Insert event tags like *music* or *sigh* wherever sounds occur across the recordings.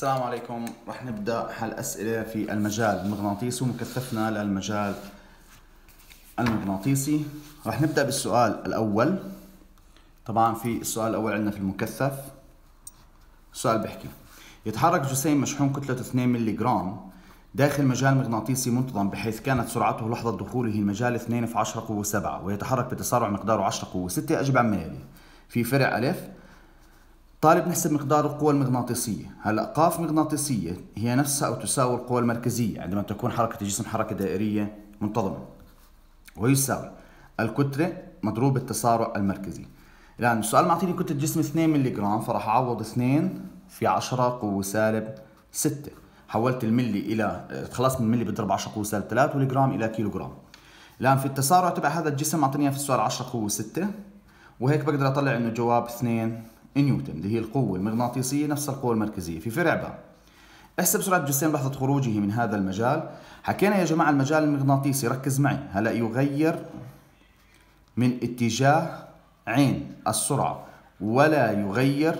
السلام عليكم. رح نبدأ حل أسئلة في المجال المغناطيسي ومكثفنا للمجال المغناطيسي. رح نبدأ بالسؤال الأول. طبعا في السؤال الأول عندنا في المكثف. السؤال بيحكي يتحرك جسيم مشحون كتلة 2 ملي جرام داخل مجال مغناطيسي منتظم بحيث كانت سرعته لحظة دخوله المجال 2 في 10 قوة 7 ويتحرك بتسارع مقداره 10 قوة 6 أجب عما يلي في فرع ألف طالب نحسب مقدار القوى المغناطيسية. هلا قاف مغناطيسية هي نفسها أو تساوي القوى المركزية عندما تكون حركة الجسم حركة دائرية منتظمة. ويساوي الكتلة مضروب التسارع المركزي. الآن السؤال معطيني كتلة جسم 2 ملي جرام فراح أعوض 2 في 10 قوة سالب 6 حولت الملي إلى تخلصت من الملي بضرب 10 قوة سالب 3 والجرام إلى كيلو جرام الآن في التسارع تبع هذا الجسم معطيني في السؤال 10 قوة 6 وهيك بقدر أطلع إنه جواب 2 نيوتن اللي هي القوة المغناطيسية نفس القوة المركزية. في فرع باء أحسب سرعة جسيم لحظة خروجه من هذا المجال. حكينا يا جماعة المجال المغناطيسي ركز معي. هلا يغير من اتجاه عين السرعة ولا يغير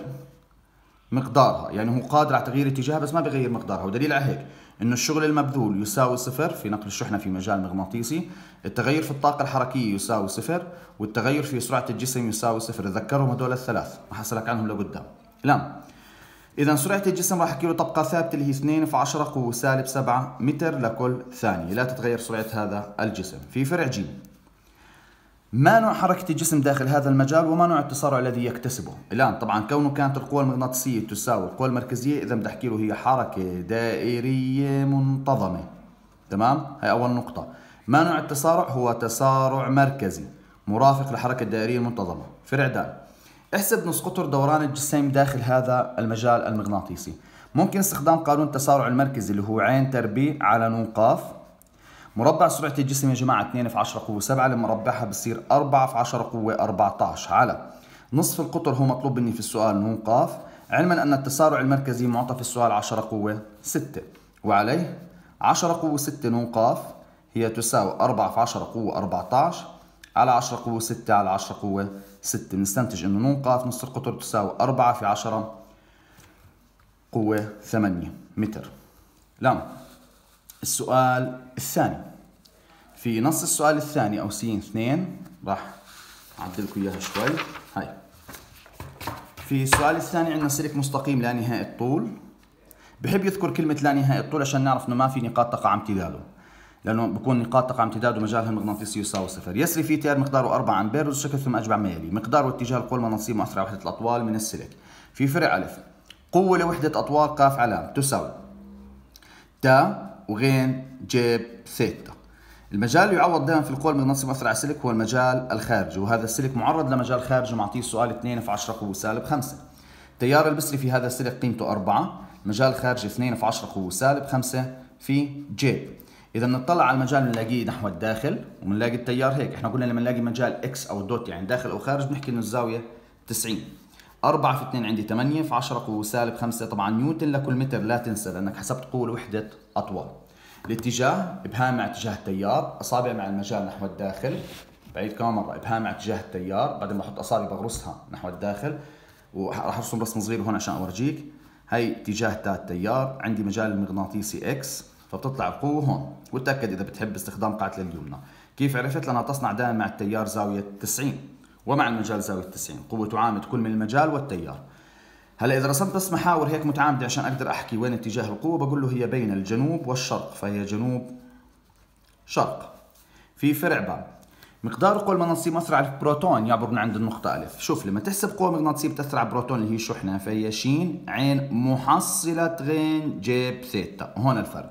مقدارها. يعني هو قادر على تغيير اتجاهها بس ما بيغير مقدارها. ودليل على هيك. إنه الشغل المبذول يساوي صفر في نقل الشحنة في مجال مغناطيسي، التغير في الطاقة الحركية يساوي صفر، والتغير في سرعة الجسم يساوي صفر، تذكروا هدول الثلاث، راح اسالك عنهم لقدام. الآن إذا سرعة الجسم راح احكي له تبقى ثابتة اللي هي 2 في 10 قوة سالب 7 متر لكل ثانية، لا تتغير سرعة هذا الجسم. في فرع جيم ما نوع حركة الجسم داخل هذا المجال وما نوع التسارع الذي يكتسبه. الآن طبعا كونه كانت القوى المغناطيسية تساوي القوى المركزية إذا بدي أحكي له هي حركة دائرية منتظمة. تمام؟ هاي أول نقطة. ما نوع التسارع هو تسارع مركزي مرافق للحركة الدائرية المنتظمة. فرع د احسب نص قطر دوران الجسيم داخل هذا المجال المغناطيسي. ممكن استخدام قانون التسارع المركزي اللي هو عين تربيع على نون قاف مربع سرعة الجسم يا جماعة 2 في 10 قوة 7 لما مربعها بصير 4 في 10 قوة 14 على نصف القطر هو مطلوب مني في السؤال نون قاف علما أن التسارع المركزي معطى في السؤال 10 قوة 6 وعليه 10 قوة 6 نون قاف هي تساوي 4 في 10 قوة 14 على 10 قوة 6 على 10 قوة 6 نستنتج إنه نون قاف نصف القطر تساوي 4 في 10 قوة 8 متر. لا السؤال الثاني. في نص السؤال الثاني أو سين اثنين راح أعدل لكم إياها شوي. هاي. في السؤال الثاني عندنا سلك مستقيم لا نهاية الطول. بحب يذكر كلمة لا نهاية الطول عشان نعرف إنه ما في نقاط تقع امتداده. لأنه بكون نقاط تقع امتداده مجالها المغناطيسي يساوي صفر. يسري في تيار مقداره 4 امبير الشكل ثم أجمع ما يلي مقدار واتجاه القوة المغناطيسية مؤثرة على وحدة الأطوال من السلك. في فرع ألف. قوة لوحدة اطوال قاف على لام. تساوي. تاء غين جيب ثيتا. المجال اللي يعوض دائما في القوى المغناطيسية المؤثرة على السلك هو المجال الخارجي وهذا السلك معرض لمجال خارجي معطيه سؤال 2 في 10 قوة سالب 5 التيار البسري في هذا السلك قيمته 4 مجال خارجي 2 في 10 قوة سالب 5 في جيب. إذا نطلع على المجال بنلاقيه نحو الداخل وبنلاقي التيار هيك. إحنا قلنا لما نلاقي مجال إكس أو دوت يعني داخل أو خارج بنحكي إنه الزاوية 90 4 في 2 عندي 8 في 10 قوة سالب 5 طبعا نيوتن لكل متر لا تنسى لأنك حسبت قوة لوحدة اطوال الاتجاه إبهام مع اتجاه التيار أصابع مع المجال نحو الداخل. بعيد كمان مرة إبهام مع اتجاه التيار بعدين بحط اصابعي بغرسها نحو الداخل. وراح أرسم رسم صغير هون عشان أورجيك. هي اتجاه تاع التيار عندي مجال المغناطيسي إكس فبتطلع القوة هون. وتأكد إذا بتحب استخدام قاعدة اليمنى كيف عرفت؟ لأنها تصنع دائما مع التيار زاوية 90 ومع المجال زاوية 90 قوة تعامد كل من المجال والتيار. هلا إذا رسمت بس محاور هيك متعامده عشان أقدر أحكي وين اتجاه القوة بقول له هي بين الجنوب والشرق فهي جنوب شرق. في فرع باب مقدار القوة المغناطيسية على البروتون يعبر من عند النقطة ألف، شوف لما تحسب قوة مغناطيسية بتأثر على البروتون اللي هي شحنة فهي شين عين محصلة غين جيب ثيتا، وهون الفرق.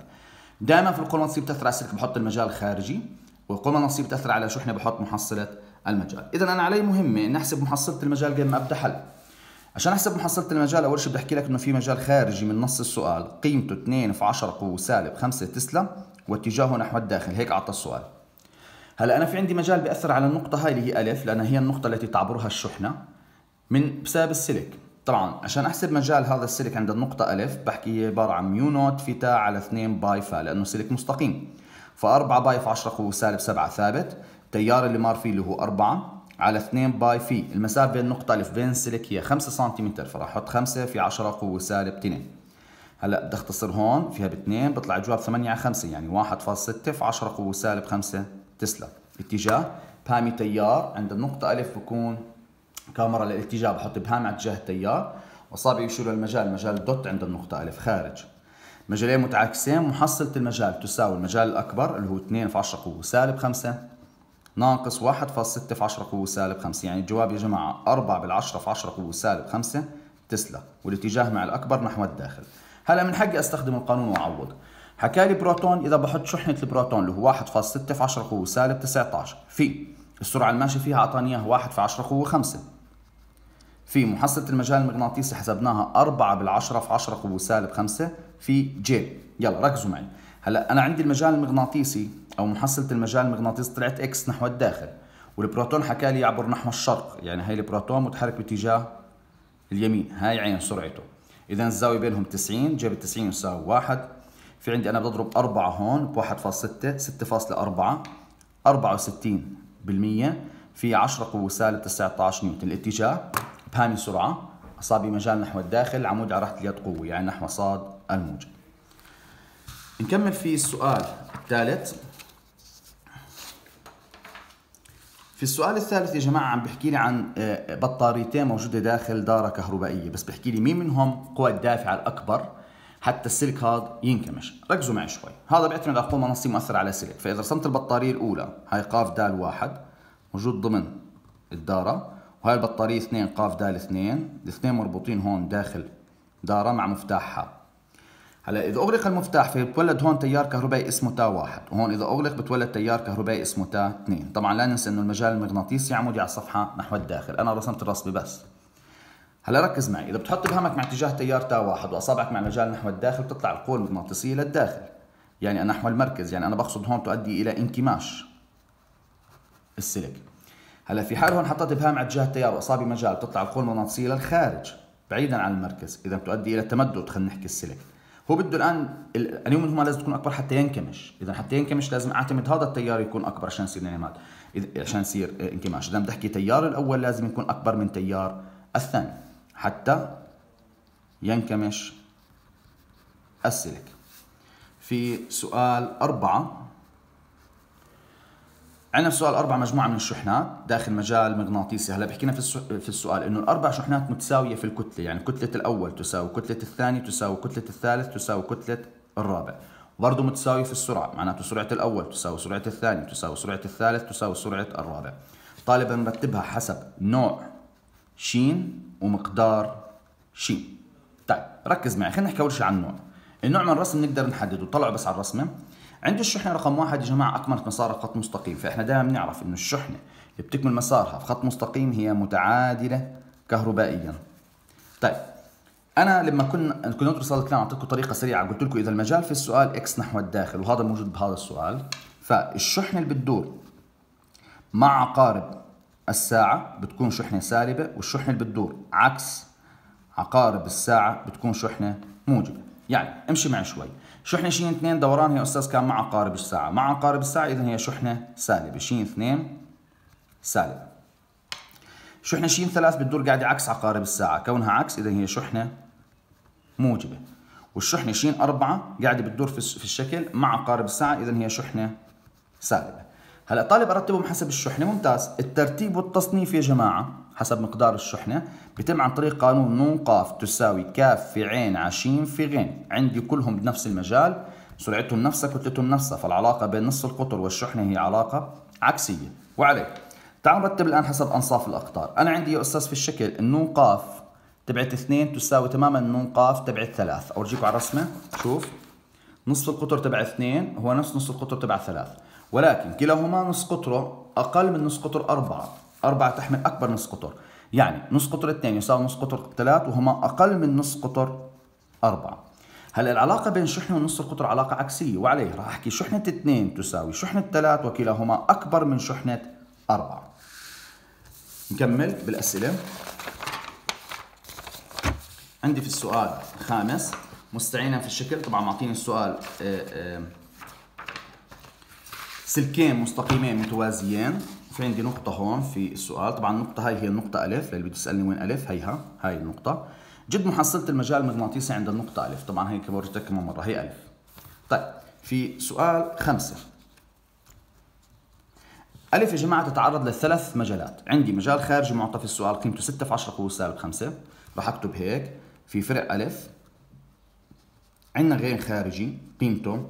دائما في القوة المغناطيسية بتأثر على السلك بحط المجال الخارجي، والقوة المغناطيسية بتأثر على شحنة بحط محصلة المجال، إذا أنا علي مهمة إني أحسب محصلة المجال قبل ما أبدأ حل. عشان أحسب محصلة المجال أول شيء بدي أحكي لك إنه في مجال خارجي من نص السؤال. قيمته 2 في 10 قوة سالب 5 تسلا واتجاهه نحو الداخل هيك أعطى السؤال. هلا أنا في عندي مجال بيأثر على النقطة هاي اللي هي ألف لانها هي النقطة التي تعبرها الشحنة من بسبب السلك. طبعا عشان أحسب مجال هذا السلك عند النقطة ألف بحكي عبارة عن ميو نوت في تاء على 2 باي فاء لأنه سلك مستقيم. ف 4 باي في 10 قوة سالب 7 ثابت. التيار اللي مار فيه اللي هو 4 على 2 باي في. المسافة بين النقطة ألف بين السلك هي 5 سنتيمتر فراح أحط 5 في 10 قوة سالب 2 هلا بدي أختصر هون فيها باثنين بيطلع الجواب 8 على 5 يعني 1.6 في 10 قوة سالب 5 تسلا. اتجاه بامي تيار عند النقطة ألف بكون كاميرا للاتجاه بحط بهام على اتجاه التيار. وأصابعي يشيروا للمجال مجال دوت عند النقطة ألف خارج. مجالين متعاكسين محصلة المجال تساوي المجال الأكبر اللي هو 2 في 10 قوة سالب 5 ناقص 1.6 في 10 قوة سالب 5 يعني الجواب يا جماعة 4 بالعشرة في 10 قوة سالب 5 تسلا. والاتجاه مع الأكبر نحو الداخل. هلا من حقي أستخدم القانون وأعوض. حكى لي بروتون إذا بحط شحنة البروتون اللي هو 1.6 في 10 قوة سالب 19 في. السرعة الماشية فيها اعطاني اياها 1 في 10 قوة 5 في محصلة المجال المغناطيسي حسبناها 4 بالعشرة في 10 قوة سالب 5 في جيب يلا ركزوا معي. هلا أنا عندي المجال المغناطيسي أو محصلة المجال المغناطيسي طلعت إكس نحو الداخل والبروتون حكى لي يعبر نحو الشرق يعني هي البروتون متحرك باتجاه اليمين هاي عين سرعته. اذا الزاوية بينهم 90 جيب 90 يساوي 1 في عندي أنا بضرب 4 هون ب 1.6 6.4 64% في 10 قوة سالب 19 نيوتن. الاتجاه إبهامي سرعة أصابعي مجال نحو الداخل عمود على راحة اليد قوة يعني نحو صاد الموجب نكمل في السؤال الثالث. في السؤال الثالث يا جماعة عم بحكي لي عن آه، بطاريتين موجودة داخل دارة كهربائية بس بحكي لي مين منهم قوى الدافعة الأكبر حتى السلك هذا ينكمش. ركزوا معي شوي. هذا بيعتمد على قوة منصية مؤثرة على السلك فإذا رسمت البطارية الأولى هاي قاف دال واحد موجود ضمن الدارة وهاي البطارية اثنين قاف دال اثنين الاثنين مربوطين هون داخل دارة مع مفتاحها. هلا إذا أغلق المفتاح فيتولد هون تيار كهربائي اسمه تا واحد وهون إذا أغلق بتولد تيار كهربائي اسمه تا اثنين. طبعا لا ننسى إنه المجال المغناطيسي عمودي على الصفحة نحو الداخل. أنا رسمت الرسمة بس. هلا ركز معي إذا بتحط ابهامك مع اتجاه تيار تا واحد وأصابعك مع المجال نحو الداخل بتطلع القوة المغناطيسية للداخل. يعني نحو المركز يعني أنا بقصد هون تؤدي إلى انكماش السلك. هلا في حال هون حطيت ابهام على اتجاه التيار واصابي مجال بتطلع القوة المغناطيسية للخارج بعيدا عن المركز. إذا بتؤدي إلى تمدد خلينا نحكي السلك. هو بده الآن اليوم منهما لازم تكون أكبر حتى ينكمش. إذا حتى ينكمش لازم أعتمد هذا التيار يكون أكبر عشان يصير انعماد. عشان يصير انكماش. إذا بدي احكي تيار الأول لازم يكون أكبر من تيار الثاني. حتى ينكمش السلك. في سؤال أربعة. عندنا في سؤال أربعة مجموعة من الشحنات داخل مجال مغناطيسي. هلا بحكينا في في السؤال إنه الأربع شحنات متساوية في الكتلة يعني كتلة الأول تساوي كتلة الثاني تساوي كتلة الثالث تساوي كتلة الرابع. وبرضه متساوية في السرعة معناته سرعة الأول تساوي سرعة الثاني تساوي سرعة الثالث تساوي سرعة الرابع. طالبا نرتبها حسب نوع شين ومقدار شين. طيب ركز معي خلينا نحكي أول شيء عن النوع. النوع من الرسم نقدر نحدده طلعوا بس على الرسمة. عند الشحنة رقم واحد يا جماعة أكملت مسارها خط مستقيم. فإحنا دائما بنعرف إنه الشحنة اللي بتكمل مسارها في خط مستقيم هي متعادلة كهربائيا. طيب أنا لما كنا كنا ندرس هذا الكلام أعطيكم طريقة سريعة قلت لكم إذا المجال في السؤال إكس نحو الداخل وهذا موجود بهذا السؤال. فالشحنة اللي بتدور مع عقارب الساعة بتكون شحنة سالبة والشحنة اللي بتدور عكس عقارب الساعة بتكون شحنة موجبة. يعني امشي معي شوي. شحنة شين اثنين دوران هي أستاذ كان مع عقارب الساعة. مع عقارب الساعة إذا هي شحنة سالبة. شين اثنين سالب شحنة شين ثلاث بتدور قاعدة عكس عقارب الساعة. كونها عكس إذا هي شحنة موجبة. والشحنة شين أربعة قاعدة بتدور في الشكل مع عقارب الساعة. إذا هي شحنة سالبة. هلأ طالب أرتبهم حسب الشحنه ممتاز. الترتيب والتصنيف يا جماعة. حسب مقدار الشحنة بيتم عن طريق قانون نون قاف تساوي كاف في عين عشين في غين. عندي كلهم بنفس المجال سرعتهم نفسها كتلتهم نفسها فالعلاقة بين نص القطر والشحنة هي علاقة عكسية. وعليه تعالوا نرتب الآن حسب أنصاف الأقطار. أنا عندي يا أستاذ في الشكل النون قاف تبعت اثنين تساوي تماما النون قاف تبعت ثلاث. أورجيكم على الرسمة شوف. نصف القطر تبع اثنين هو نفس نص القطر تبع ثلاث. ولكن كلاهما نص قطره أقل من نص قطر أربعة. أربعة تحمل أكبر نص قطر. يعني نص قطر اثنين يساوي نص قطر ثلاث وهما أقل من نص قطر أربعة. هلا العلاقة بين شحنة ونص القطر علاقة عكسية؟ وعليه راح أحكي شحنة اثنين تساوي شحنة ثلاث وكلاهما أكبر من شحنة أربعة. نكمل بالأسئلة. عندي في السؤال الخامس مستعينا في الشكل؟ طبعا معطيني السؤال آآ آآ سلكين مستقيمين متوازيين. في عندي نقطة هون في السؤال. طبعا النقطة هاي هي النقطة ألف للي بده يسألني وين ألف هيها هاي النقطة. جد محصلة المجال المغناطيسي عند النقطة ألف. طبعا هيك ورجتك كمان مرة هي ألف. طيب في سؤال خمسة. ألف يا جماعة تتعرض لثلاث مجالات. عندي مجال خارجي معطى في السؤال قيمته 6 في 10 قوة سالب 5 راح أكتب هيك. في فرق ألف. عندنا غير خارجي قيمته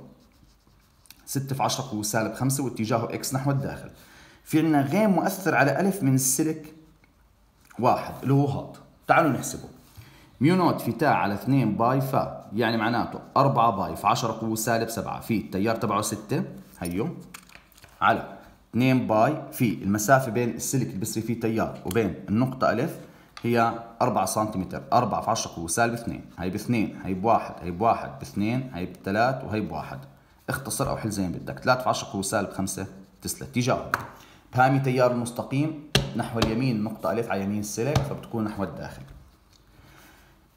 6 في 10 قوة سالب 5 واتجاهه إكس نحو الداخل. في عندنا غير مؤثر على ألف من السلك واحد اللي هو هاد تعالوا نحسبه. ميو نوت في تاء على 2 باي فا يعني معناته 4 باي في 10 قوة سالب 7 في التيار تبعه 6 هيو. على 2 باي. في المسافة بين السلك اللي بصير فيه تيار وبين النقطة ألف هي 4 سنتيمتر. 4 في 10 قوة سالب 2 هي ب 2 هي بواحد هي بواحد ب 2 هي بثلاث وهي بواحد. اختصر أو حل زي ما بدك. 3 في 10 قوة سالب 5 تسلا. اتجاهه إبهامي تيار المستقيم نحو اليمين نقطة ألف على يمين السلك فبتكون نحو الداخل.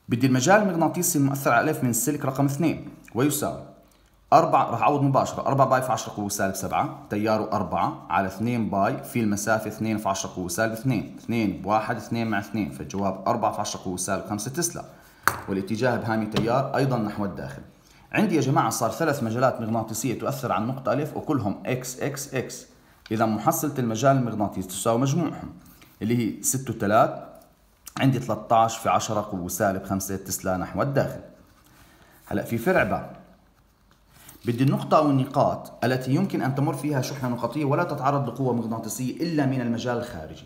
بدي المجال المغناطيسي المؤثر على ألف من السلك رقم 2 ويساوي 4 راح اعوض مباشرة 4 باي في 10 قوة سالب 7 تياره 4 على 2 باي في المسافة 2 في 10 قوة سالب 2 2 بواحد 2 مع 2 فالجواب 4 في 10 قوة سالب 5 تسلا. والاتجاه إبهامي تيار أيضا نحو الداخل. عندي يا جماعة صار ثلاث مجالات مغناطيسية تؤثر على النقطة ألف وكلهم إكس إكس إكس إذا محصلة المجال المغناطيسي تساوي مجموعهم اللي هي 6 و3 عندي 13 في 10 قوة سالب 5 تسلا نحو الداخل. هلا في فرع بقى بدي النقطة أو النقاط التي يمكن أن تمر فيها شحنة نقطية ولا تتعرض لقوة مغناطيسية إلا من المجال الخارجي.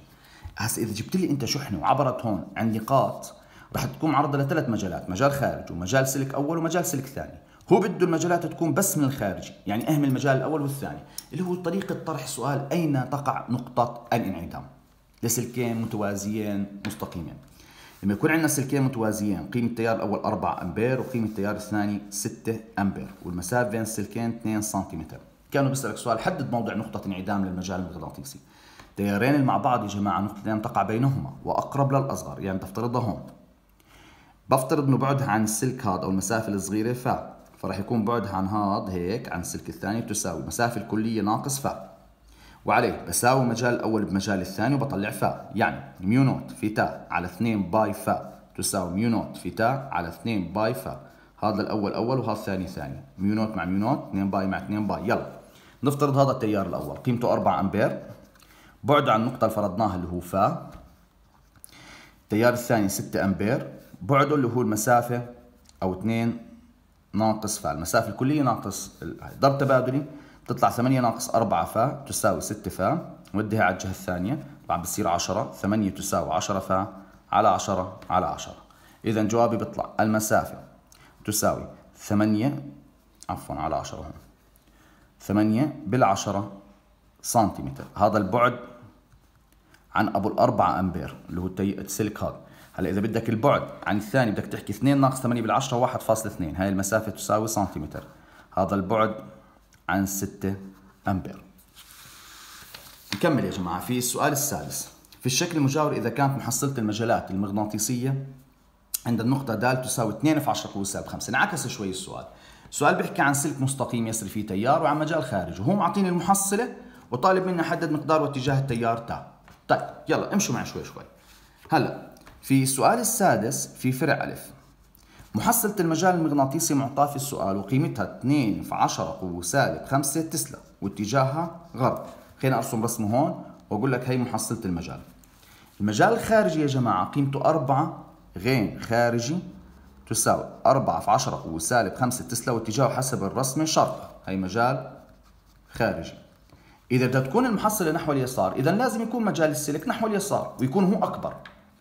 هسا إذا جبت لي أنت شحنة وعبرت هون عن نقاط رح تكون معرضة لثلاث مجالات مجال خارج ومجال سلك أول ومجال سلك ثاني. هو بده المجالات تكون بس من الخارجي يعني أهم المجال الأول والثاني اللي هو طريقة طرح سؤال أين تقع نقطة الانعدام؟ لسلكين متوازيين مستقيمين لما يكون عندنا سلكين متوازيين قيمة التيار الأول 4 أمبير وقيمة التيار الثاني 6 أمبير والمسافة بين السلكين 2 سنتيمتر. كانوا بيسألك سؤال حدد موضع نقطة انعدام للمجال المغناطيسي تيارين اللي مع بعض يا جماعة نقطتين تقع بينهما وأقرب للأصغر يعني تفترضها هون بفترض إنه بعدها عن السلك هذا أو المسافة الصغيرة ف فراح يكون بعدها عن هذا هيك عن السلك الثاني تساوي المسافة الكلية ناقص ف وعليه بساوي مجال الأول بمجال الثاني وبطلع فا. يعني ميو نوت في تاء على 2 باي فا. تساوي ميو نوت في تاء على 2 باي فا. هذا الأول أول وهذا الثاني ثاني. ميو نوت مع ميو نوت 2 باي مع 2 باي يلا. نفترض هذا التيار الأول. قيمته 4 أمبير. بعده عن النقطة اللي فرضناها اللي هو فا. التيار الثاني 6 أمبير. بعده اللي هو المسافة أو 2 ناقص فا المسافة الكلية ناقص ضرب تبادلي تطلع 8 ناقص 4 فا تساوي 6 فا وديها على الجهة الثانية طبعا بتصير 10 8 تساوي 10 فا على 10 على 10 إذا جوابي بيطلع المسافة تساوي 8 عفوا على 10 هون. 8 بالعشرة سنتيمتر. هذا البعد عن أبو الأربعة أمبير اللي هو السلك هذا. هلا إذا بدك البعد عن الثاني بدك تحكي 2 ناقص 8 بالعشرة 1.2 هاي المسافة تساوي سنتيمتر. هذا البعد عن 6 أمبير. نكمل يا جماعة في السؤال السادس. في الشكل المجاور إذا كانت محصلة المجالات المغناطيسية عند النقطة د تساوي 2 في 10 قوة سالب 5 انعكس شوي السؤال. السؤال بيحكي عن سلك مستقيم يسري فيه تيار وعن مجال خارجي. وهو معطيني المحصلة وطالب مني أحدد مقدار واتجاه التيار تا. طيب يلا امشوا معي شوي شوي. هلا في السؤال السادس في فرع ألف. محصلة المجال المغناطيسي معطاة في السؤال وقيمتها 2 في 10 قوة سالب 5 تسلا واتجاهها غرب. خلينا أرسم رسمه هون وأقول لك هي محصلة المجال. المجال الخارجي يا جماعة قيمته 4 غين خارجي تساوي 4 في 10 قوة سالب 5 تسلا واتجاهه حسب الرسم شرق هي مجال خارجي. إذا بدها تكون المحصلة نحو اليسار إذا لازم يكون مجال السلك نحو اليسار ويكون هو أكبر.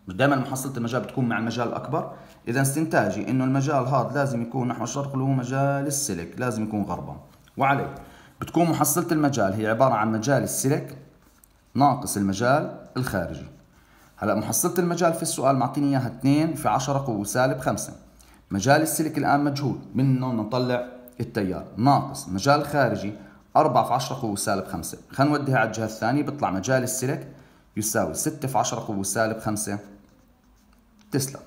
دائما محصلة المجال بتكون مع المجال الأكبر. إذا استنتاجي إنه المجال هذا لازم يكون نحو الشرق اللي هو مجال السلك لازم يكون غربا. وعليه بتكون محصلة المجال هي عبارة عن مجال السلك ناقص المجال الخارجي. هلأ محصلة المجال في السؤال معطيني إياها 2 في 10 قوة سالب 5 مجال السلك الآن مجهول منه نطلع التيار. ناقص مجال خارجي 4 في 10 قوة سالب 5 خلينا نوديها على الجهة الثانية بيطلع مجال السلك يساوي 6 في 10 قوة سالب 5 تسلا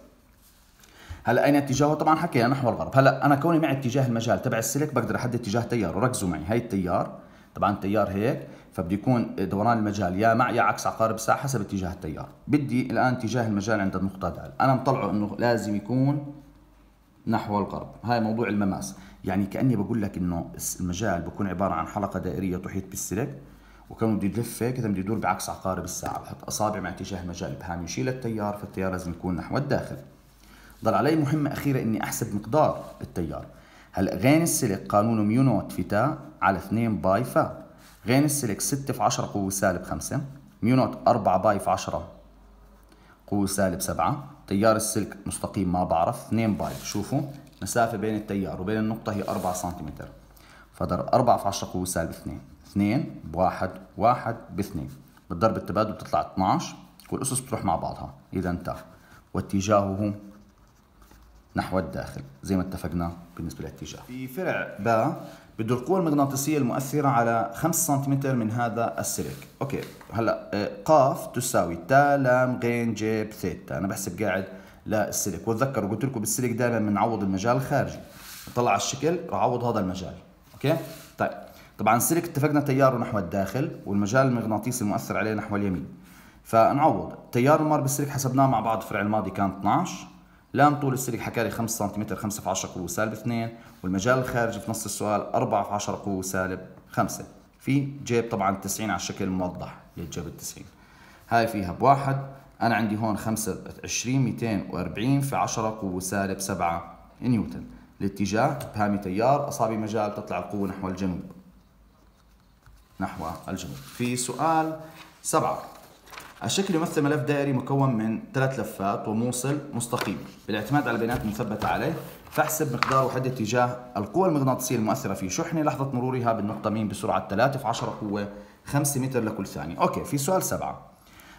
هلا أين اتجاهه؟ طبعا حكينا نحو الغرب. هلا أنا كوني معي اتجاه المجال تبع السلك بقدر أحدد اتجاه تيار وركزوا معي. هاي التيار طبعا التيار هيك فبده يكون دوران المجال يا مع يا عكس عقارب الساعة حسب اتجاه التيار. بدي الآن اتجاه المجال عند النقطة د أنا مطلعه إنه لازم يكون نحو الغرب. هاي موضوع المماس. يعني كأني بقول لك إنه المجال بكون عبارة عن حلقة دائرية تحيط بالسلك. وكان بده يلف هيك إذا بده يدور بعكس عقارب الساعة. بحط أصابع مع اتجاه المجال بهام يشيل التيار فالتيار لازم يكون نحو الداخل. ضل علي مهمة أخيرة إني أحسب مقدار التيار. هلا غين السلك قانونه mu naught في تا على 2 pi فا؟ غين السلك 6 في 10 قوة سالب 5 mu naught 4 pi في 10 قوة سالب 7 تيار السلك مستقيم ما بعرف. 2 pi. شوفوا مسافة بين التيار وبين النقطة هي 4 سنتيمتر. فضرب 4 في 10 قوة سالب 2 2 بواحد 1 ب 2 بالضرب التبادل بتطلع 12 والأسس بتروح مع بعضها. إذا انتهى واتجاهه نحو الداخل زي ما اتفقنا بالنسبة للاتجاه. في فرع باء بده القوة المغناطيسية المؤثرة على 5 سم من هذا السلك. أوكي. هلأ آه، قاف تساوي تا لام غين جيب ثيتا. أنا بحسب قاعد للسلك. وتذكروا قلت لكم بالسلك دائما بنعوض المجال الخارجي. طلع الشكل راح أعوض هذا المجال. أوكي؟ طيب. طبعا السلك اتفقنا تياره نحو الداخل والمجال المغناطيسي المؤثر عليه نحو اليمين. فنعوض. تيار المار بالسلك حسبناه مع بعض الفرع الماضي كان 12 لام طول السلك حكى لي 5 سم 5 في 10 قوة سالب 2 والمجال الخارجي في نص السؤال 4 في 10 قوة سالب 5 في جيب طبعا 90 على الشكل الموضح جيب ال 90 هاي فيها بواحد أنا عندي هون 25 240 في 10 قوة سالب 7 نيوتن. الاتجاه بهامي تيار أصابي مجال تطلع القوة نحو الجنوب. نحو الجنوب. في سؤال سبعة. الشكل يمثل ملف دائري مكون من ثلاث لفات وموصل مستقيم. بالاعتماد على البيانات المثبتة عليه فاحسب مقدار وحدة اتجاه القوى المغناطيسية المؤثرة في شحنة لحظة مرورها بالنقطة مين بسرعة 3 في 10 قوة 5 متر لكل ثانية. أوكي في سؤال سبعة.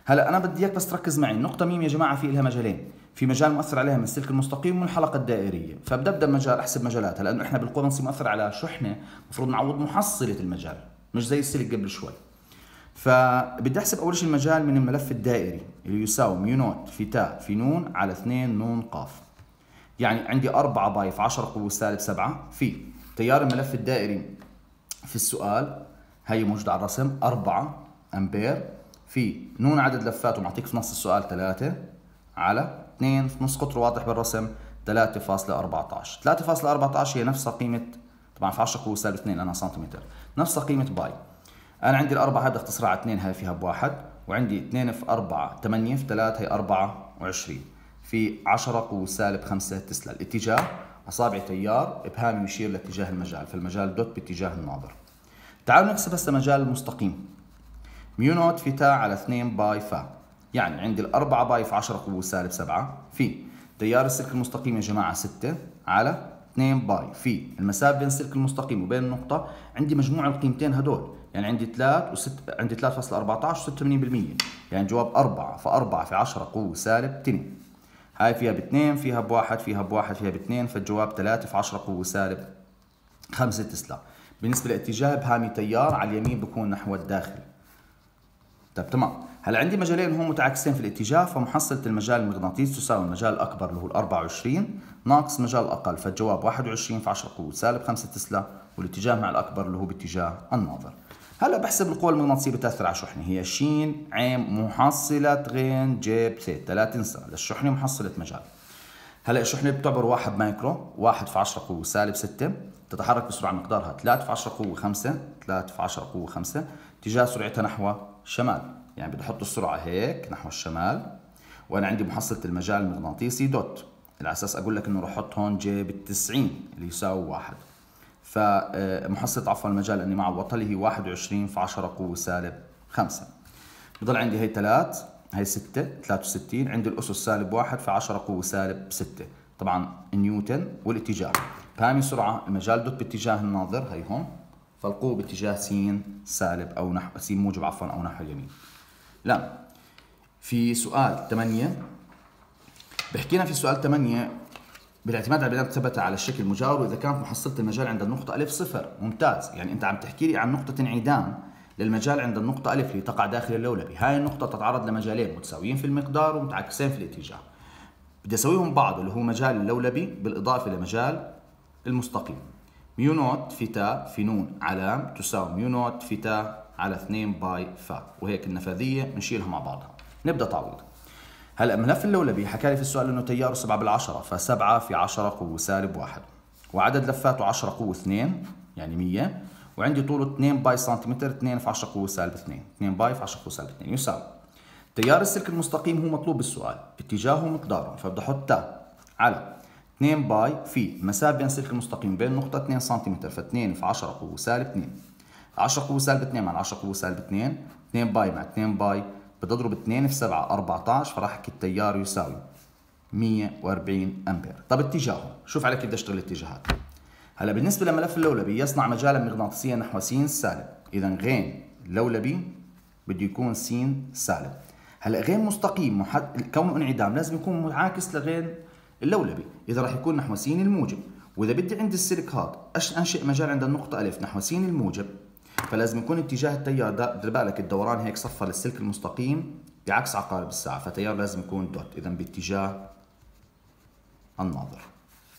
هلا أنا بدي إياك بس تركز معي. النقطة ميم يا جماعة في لها مجالين. في مجال مؤثر عليها من السلك المستقيم ومن الحلقة الدائرية. فبدأ أبدأ مجال أحسب مجالاتها لأنه إحنا بالقوة المغناطيسية مؤثر على شحنة المفروض نعوض محصلة المجال. مش زي السلك قبل شوي. فبدي أحسب أول شيء المجال من الملف الدائري اللي يساوي mu naught في تاء في نون على 2 نون قاف. يعني عندي 4 pi في 10 قوة سالب 7 في تيار الملف الدائري في السؤال هي موجودة على الرسم 4 أمبير. في نون عدد لفات ومعطيك في نص السؤال 3 على 2 في نص قطر واضح بالرسم 3.14 3.14 هي نفسها قيمة طبعا في 10 قوة سالب 2 لأنها سنتيمتر. نفسها قيمة pi. أنا عندي الأربعة هذا اختصرها على 2 هاي فيها بواحد. وعندي 2 في 4 8 في 3 هي 24 في 10 قوة سالب 5 تسلا. الاتجاه أصابع تيار ابهامي يشير لاتجاه المجال فالمجال dot باتجاه الناظر. تعالوا نحسب هسه مجال المستقيم. mu naught في تا على 2 pi فا. يعني عندي الأربعة pi في 10 قوة سالب 7 في تيار السلك المستقيم يا جماعة 6 على 2 pi. في المسافة بين السلك المستقيم وبين النقطة عندي مجموع القيمتين هدول. يعني عندي 3 وست عندي 3.14 و86% يعني جواب 4 ف4 في 10 قوة سالب 2 هاي فيها ب2 فيها بواحد فيها بواحد فيها ب2 فالجواب 3 في 10 قوة سالب 5 تسلا. بالنسبة لاتجاه إبهامي تيار على اليمين بكون نحو الداخل طيب تمام. هلا عندي مجالين هم متعاكسين في الاتجاه فمحصلة المجال المغناطيسي تساوي المجال الأكبر اللي هو ال 24 ناقص مجال الأقل فالجواب 21 في 10 قوة سالب 5 تسلا والاتجاه مع الأكبر اللي هو باتجاه الناظر. هلا بحسب القوة المغناطيسية بتأثر على الشحنة هي ش عين محصلة غين جيب ثيتا لا تنسى للشحنة محصلة مجال. هلا الشحنة بتعبر 1 مايكرو 1 في 10 قوة سالب 6 تتحرك بسرعة مقدارها 3 في 10 قوة 5 3 في 10 قوة 5 اتجاه سرعتها نحو الشمال يعني بدي أحط السرعة هيك نحو الشمال وأنا عندي محصلة المجال المغناطيسي دوت على أساس أقول لك إنه رح أحط هون جيب ال 90 اللي يساوي 1 فمحصلة عفوا المجال اني اللي هي 21 في 10 قوة سالب 5 بضل عندي هي 3 هي 6 63 عندي الأسس سالب 1 في 10 قوة سالب 6 طبعا نيوتن والاتجاه. بهامي سرعة المجال دوت باتجاه الناظر هي هون. فالقوة باتجاه س سالب أو نحو س موجب عفوا أو نحو اليمين. لا. في سؤال 8 بحكينا في سؤال 8 بالاعتماد على البيانات ثبت على الشكل المجاور وإذا كانت محصلة المجال عند النقطة ألف صفر. ممتاز. يعني أنت عم تحكي لي عن نقطة انعدام للمجال عند النقطة ألف اللي تقع داخل اللولبي، هاي النقطة تتعرض لمجالين متساويين في المقدار ومتعاكسين في الاتجاه. بدي أسويهم بعض اللي هو مجال اللولبي بالإضافة لمجال المستقيم. mu naught في تاء في نون على لام تساوي mu naught في تاء على 2 pi فا وهيك النفاذية بنشيلها مع بعضها. نبدأ تعويض هلأ ملف اللولبي حكى لي في السؤال إنه تياره 7 بالعشرة ف7 في 10 قوة سالب 1 وعدد لفاته 10 قوة 2 يعني 100 وعندي طوله 2 pi سنتيمتر 2 في 10 قوة سالب 2 2 pi في 10 قوة سالب 2 يساوي. تيار السلك المستقيم هو مطلوب بالسؤال اتجاهه مقداره فبدي أحط تاء على 2 pi في مسافة بين السلك المستقيم بين نقطة 2 سنتيمتر ف2 في 10 قوة سالب 2 10 قوه سالب 2 مع 10 قوه سالب 2 2 pi مع 2 pi بدي اضرب 2 في 7 14 فراح احكي التيار يساوي 140 أمبير. طب اتجاهه شوف على كيف بدي أشتغل الاتجاهات. هلا بالنسبة لملف اللولبي يصنع مجالا مغناطيسيا نحو س سالب. اذا غين لولبي بده يكون س سالب. هلا غين مستقيم محد... كونه انعدام لازم يكون معاكس لغين اللولبي. إذا راح يكون نحو س الموجب. وإذا بدي عند السلك هذا أنشئ مجال عند النقطة ألف نحو س الموجب. فلازم يكون اتجاه التيار ده دير بالك الدوران هيك صفى للسلك المستقيم بعكس عقارب الساعة فتيار لازم يكون دوت. اذا باتجاه الناظر.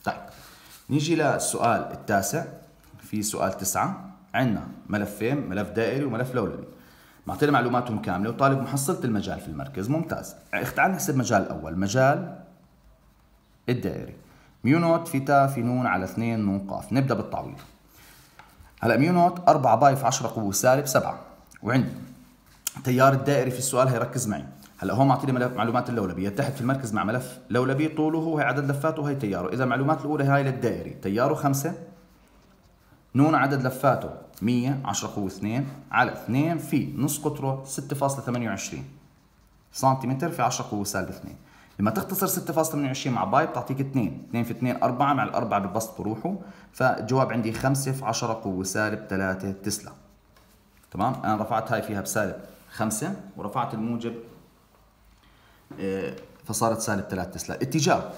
طيب نيجي للسؤال التاسع. في سؤال تسعة. عندنا ملفين ملف دائري وملف لولبي. معطينا معلوماتهم كاملة وطالب محصلة المجال في المركز. ممتاز. تعال نحسب مجال الأول مجال الدائري. mu naught في تا في نون على 2 نون قاف. نبدأ بالتعويض هلا mu naught 4 pi في 10 قوة سالب 7 وعندي تيار الدائري في السؤال هيركز معي. هلا هو معطيني معلومات اللولبي. يتحد في المركز مع ملف لولبي طوله هي عدد لفاته وهي تياره. إذا المعلومات الأولى هاي للدائري. تياره 5 نون عدد لفاته 100 10 قوة 2 على 2 في نص قطره 6.28 سنتيمتر في 10 قوة سالب 2 لما تختصر 6.28 مع باي بتعطيك 2 2 في 2 4 مع الأربعة ببسط بروحه. فالجواب عندي 5 في 10 قوة سالب 3 تسلا. تمام؟ أنا رفعت هاي فيها بسالب 5 ورفعت الموجب آه، فصارت سالب 3 تسلا. اتجاه.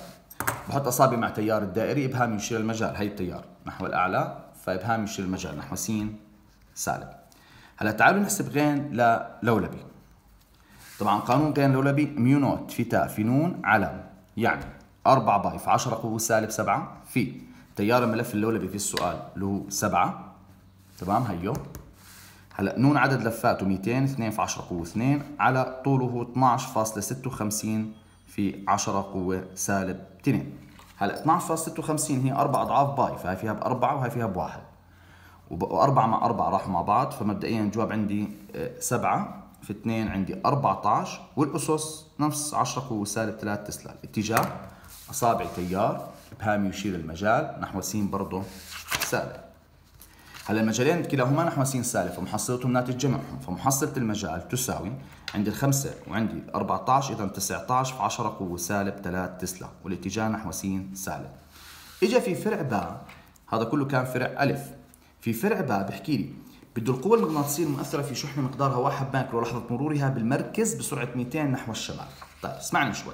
بحط اصابعي مع تيار الدائري ابهامي يشير المجال. هي التيار نحو الأعلى فابهامي يشير المجال نحو س سالب. هلا تعالوا نحسب غين للولبي طبعا قانون غين لولبي mu naught في تاء في نون على يعني 4 pi في 10 قوة سالب 7 في تيار الملف اللولبي في السؤال اللي هو 7 تمام؟ هيو. هلا نون عدد لفاته 200 2 في 10 قوة 2 على طوله 12.56 في 10 قوة سالب 2 هلا 12.56 هي أربع أضعاف باي فهي فيها بأربعة وهي فيها بواحد. وأربعة مع أربعة راحوا مع بعض. فمبدئيا الجواب عندي 7 آه، في 2 عندي 14 والأسس نفس 10 قوة سالب 3 تسلا. الاتجاه أصابع تيار إبهامي يشير المجال نحو س برضه سالب. هلا المجالين كلاهما نحو س سالب فمحصلتهم ناتج جمعهم. فمحصلة المجال تساوي عندي الخمسة وعندي 14 إذا 19 في 10 قوة سالب 3 تسلا. والاتجاه نحو س سالب. إجا في فرع باء هذا كله كان فرع ألف. في فرع باء بحكي لي بده القوة المغناطيسية المؤثرة في شحنة مقدارها 1 مايكرو لحظة مرورها بالمركز بسرعة 200 نحو الشمال. طيب اسمعني شوي.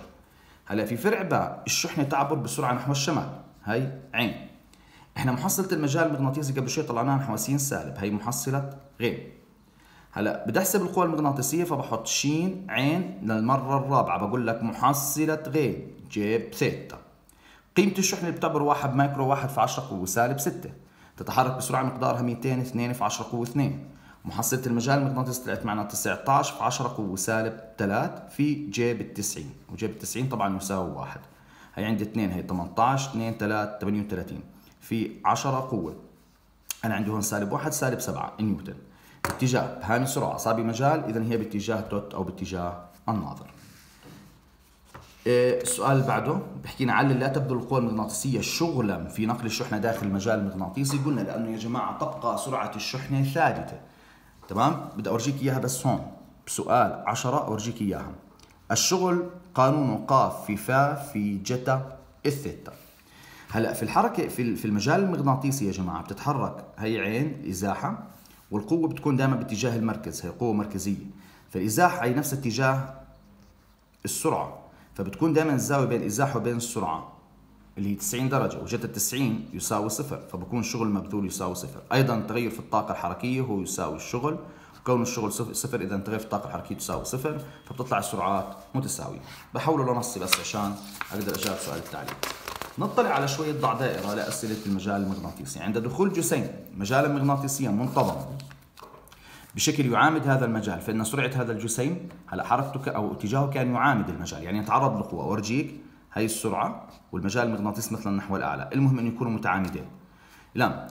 هلا في فرع باء الشحنة تعبر بسرعة نحو الشمال. هي عين. إحنا محصلة المجال المغناطيسي قبل شوي طلعناها نحو س سالب. هي محصلة غير هلا بدي احسب القوى المغناطيسية فبحط ش عين للمرة الرابعة. بقول لك محصلة غين جيب ثيتا. قيمة الشحنة بتعبر 1 مايكرو 1 في 10 قوة سالب 6 تتحرك بسرعة مقدارها 200 2 في 10 قوة 2 محصلة المجال المغناطيسي طلعت معنا 19 في 10 قوة سالب 3 في جيب ال 90 وجيب ال 90 طبعا يساوي 1 هي عندي 2 هي 18 2 3 38 في 10 قوة. أنا عندي هون سالب 1 سالب 7 نيوتن. اتجاه هامي السرعة أصابي مجال إذا هي باتجاه دوت أو باتجاه الناظر. السؤال اللي بعده بحكينا علل لا تبذل القوى المغناطيسية شغلا في نقل الشحنة داخل المجال المغناطيسي. قلنا لأنه يا جماعة تبقى سرعة الشحنة ثابتة. تمام؟ بدي أورجيك إياها بس هون. بسؤال 10 أورجيك إياها الشغل قانون قاف في فا في جتا الثيتا هلأ في الحركة في في المجال المغناطيسي يا جماعة بتتحرك هي عين إزاحة والقوة بتكون دائما باتجاه المركز هي قوة مركزية. فالإزاحة هي نفس اتجاه السرعة. فبتكون دائما الزاوية بين الازاحه وبين السرعة اللي هي 90 درجة وجت ال 90 يساوي صفر فبكون الشغل المبذول يساوي صفر. أيضا التغير في الطاقة الحركية هو يساوي الشغل وكون الشغل صفر إذا التغير في الطاقة الحركية تساوي صفر فبتطلع السرعات متساوية. بحوله لنصي بس عشان أقدر أجاوب سؤال التعليم نطلع على شوية ضع دائرة لأسئلة المجال المغناطيسي. عند دخول جسيم مجالا مغناطيسيا منتظما بشكل يعامد هذا المجال. فإن سرعة هذا الجسيم هلا حركته أو اتجاهه كان يعامد المجال؟ يعني يتعرض لقوة. أورجيك هي السرعة والمجال المغناطيسي مثلا نحو الأعلى. المهم أن يكونوا متعامدين. لا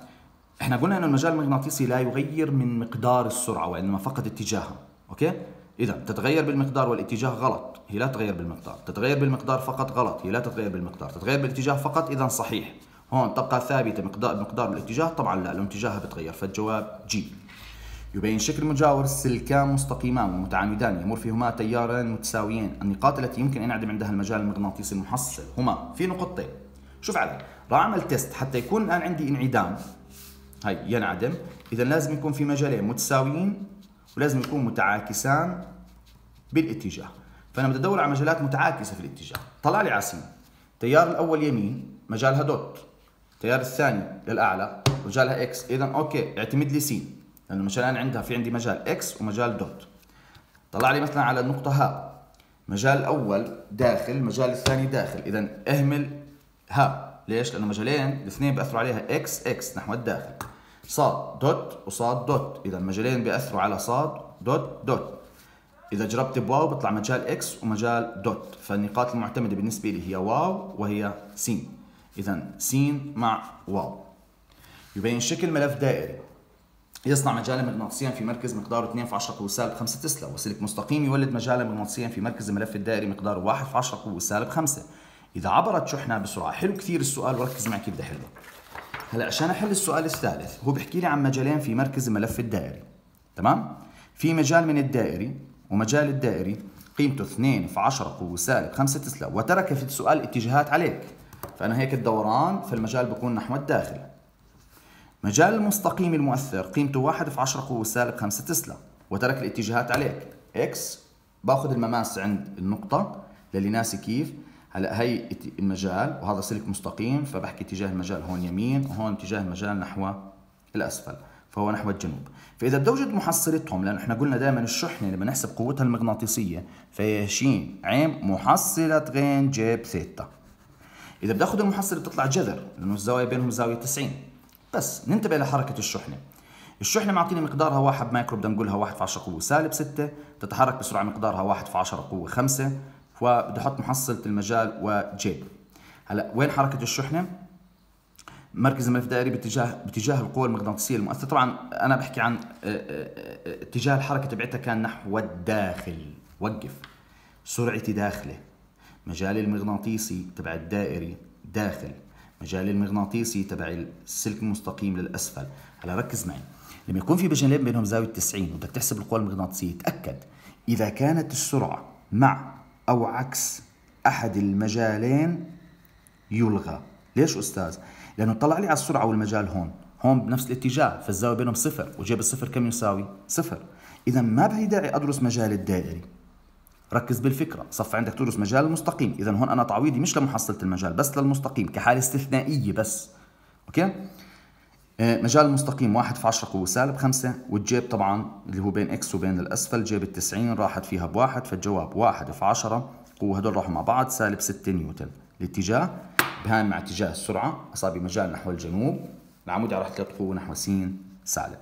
إحنا قلنا أن المجال المغناطيسي لا يغير من مقدار السرعة وإنما فقط اتجاهها أوكي؟ إذا تتغير بالمقدار والاتجاه غلط هي لا تتغير بالمقدار. تتغير بالمقدار فقط غلط هي لا تتغير بالمقدار. تتغير بالاتجاه فقط إذا صحيح. هون تبقى ثابتة مقدار مقدار والاتجاه طبعا لا لو اتجاهها بتغير. فالجواب جي. يبين شكل مجاور سلكان مستقيمان ومتعامدان يمر فيهما تياران متساويين. النقاط التي يمكن أن ينعدم عندها المجال المغناطيسي المحصل هما في نقطتين. شوف علي راح اعمل test حتى يكون الآن عندي انعدام. هاي ينعدم. إذا لازم يكون في مجالين متساويين ولازم يكون متعاكسان بالاتجاه. فأنا بدي أدور على مجالات متعاكسة في الاتجاه. طلع لي ع سين التيار الأول يمين مجالها dot. التيار الثاني للأعلى مجالها X. اذا okay اعتمد لي سين. لأنه مثلا عندها في عندي مجال X ومجال dot. طلع لي مثلا على النقطة ها. مجال الأول داخل المجال الثاني داخل. اذا أهمل ها. ليش؟ لأنه مجالين الاثنين بيأثروا عليها X X نحو الداخل. صاد dot وصاد dot. اذا المجالين بيأثروا على صاد dot dot. إذا جربت بواو بيطلع مجال X ومجال dot. فالنقاط المعتمدة بالنسبة لي هي واو وهي س اذا س مع واو. يبين شكل ملف دائري. يصنع مجالا مغناطيسيا في مركز مقداره 2 في 10 قوة سالب 5 تسلا وسلك مستقيم يولد مجالا مغناطيسيا في مركز الملف الدائري مقداره 1 في 10 قوة سالب 5 إذا عبرت شحنة بسرعة حلو كثير السؤال وركز معي كيف بدي أحله. هلا عشان أحل السؤال الثالث هو بيحكي لي عن مجالين في مركز الملف الدائري. تمام؟ في مجال من الدائري ومجال الدائري قيمته 2 في 10 قوة سالب 5 تسلا وترك في السؤال اتجاهات عليك. فأنا هيك الدوران في المجال بيكون نحو الداخل مجال المستقيم المؤثر قيمته 1 في 10 قوة سالب 5 تسلا وترك الاتجاهات عليك. X باخذ المماس عند النقطة للي ناسي كيف. هلا هي المجال وهذا سلك مستقيم فبحكي اتجاه المجال هون يمين وهون اتجاه المجال نحو الأسفل فهو نحو الجنوب. فإذا بدي أوجد محصلتهم لأنه إحنا قلنا دائما الشحنة لما نحسب قوتها المغناطيسية فهي ش عين محصلة غين جيب ثيتا. إذا بدي أخذ المحصلة بتطلع جذر لأنه الزاوية بينهم زاوية 90 بس ننتبه لحركة الشحنة. الشحنة معطيني مقدارها 1 مايكرو بدنا نقولها 1 في 10 قوة سالب 6 تتحرك بسرعة مقدارها 1 في 10 قوة 5 وبدي أحط محصلة المجال وجيب هلا وين حركة الشحنة؟ مركز الملف الدائري باتجاه باتجاه القوة المغناطيسية المؤثرة. طبعا أنا بحكي عن آه، آه، آه، اتجاه الحركة تبعتها كان نحو الداخل. وقف. سرعتي داخلة. مجالي المغناطيسي تبع الدائري داخل. مجال المغناطيسي تبع السلك المستقيم للأسفل. هلا ركز معي. لما يكون في مجالين بينهم زاوية 90 وبدك تحسب القوى المغناطيسية. تأكد. إذا كانت السرعة مع أو عكس أحد المجالين يلغى. ليش أستاذ؟ لأنه طلع لي على السرعة والمجال هون. هون بنفس الاتجاه فالزاوية بينهم صفر. وجيب الصفر كم يساوي؟ صفر. إذا ما بهي داعي أدرس مجال الدائري. ركز بالفكرة. صف عندك تدرس مجال المستقيم اذا هون أنا تعويضي مش لمحصلة المجال بس للمستقيم كحالة استثنائية بس. okay؟ آه، مجال المستقيم واحد في 10 قوة سالب خمسة. والجيب طبعا اللي هو بين X وبين الأسفل جيب التسعين راحت فيها بواحد فالجواب واحد في 10 قوة هدول راحوا مع بعض سالب 6 نيوتن. الاتجاه إبهام مع اتجاه السرعة أصابعي مجال نحو الجنوب. العمودي راح ثلاث قوة نحو س سالب.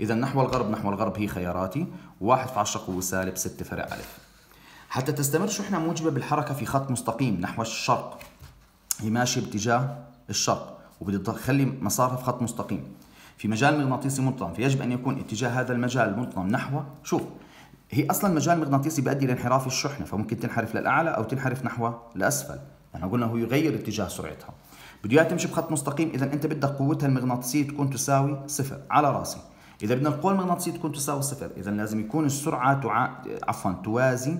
إذا نحو الغرب نحو الغرب هي خياراتي. واحد في 10 قوة سالب 6 فرع ألف. حتى تستمر شحنة موجبة بالحركة في خط مستقيم نحو الشرق. هي ماشية باتجاه الشرق وبدي تخلي مسارها في خط مستقيم. في مجال مغناطيسي منتظم فيجب أن يكون اتجاه هذا المجال المنتظم نحو شوف هي أصلا مجال مغناطيسي بيؤدي لانحراف الشحنة فممكن تنحرف للأعلى أو تنحرف نحو الأسفل. إحنا قلنا هو يغير اتجاه سرعتها. بده إياها تمشي بخط مستقيم اذا أنت بدك قوتها المغناطيسية تكون تساوي صفر على راسي. إذا بدنا القوه المغناطيسية تكون تساوي صفر اذا لازم يكون السرعة تعا... عفوا توازي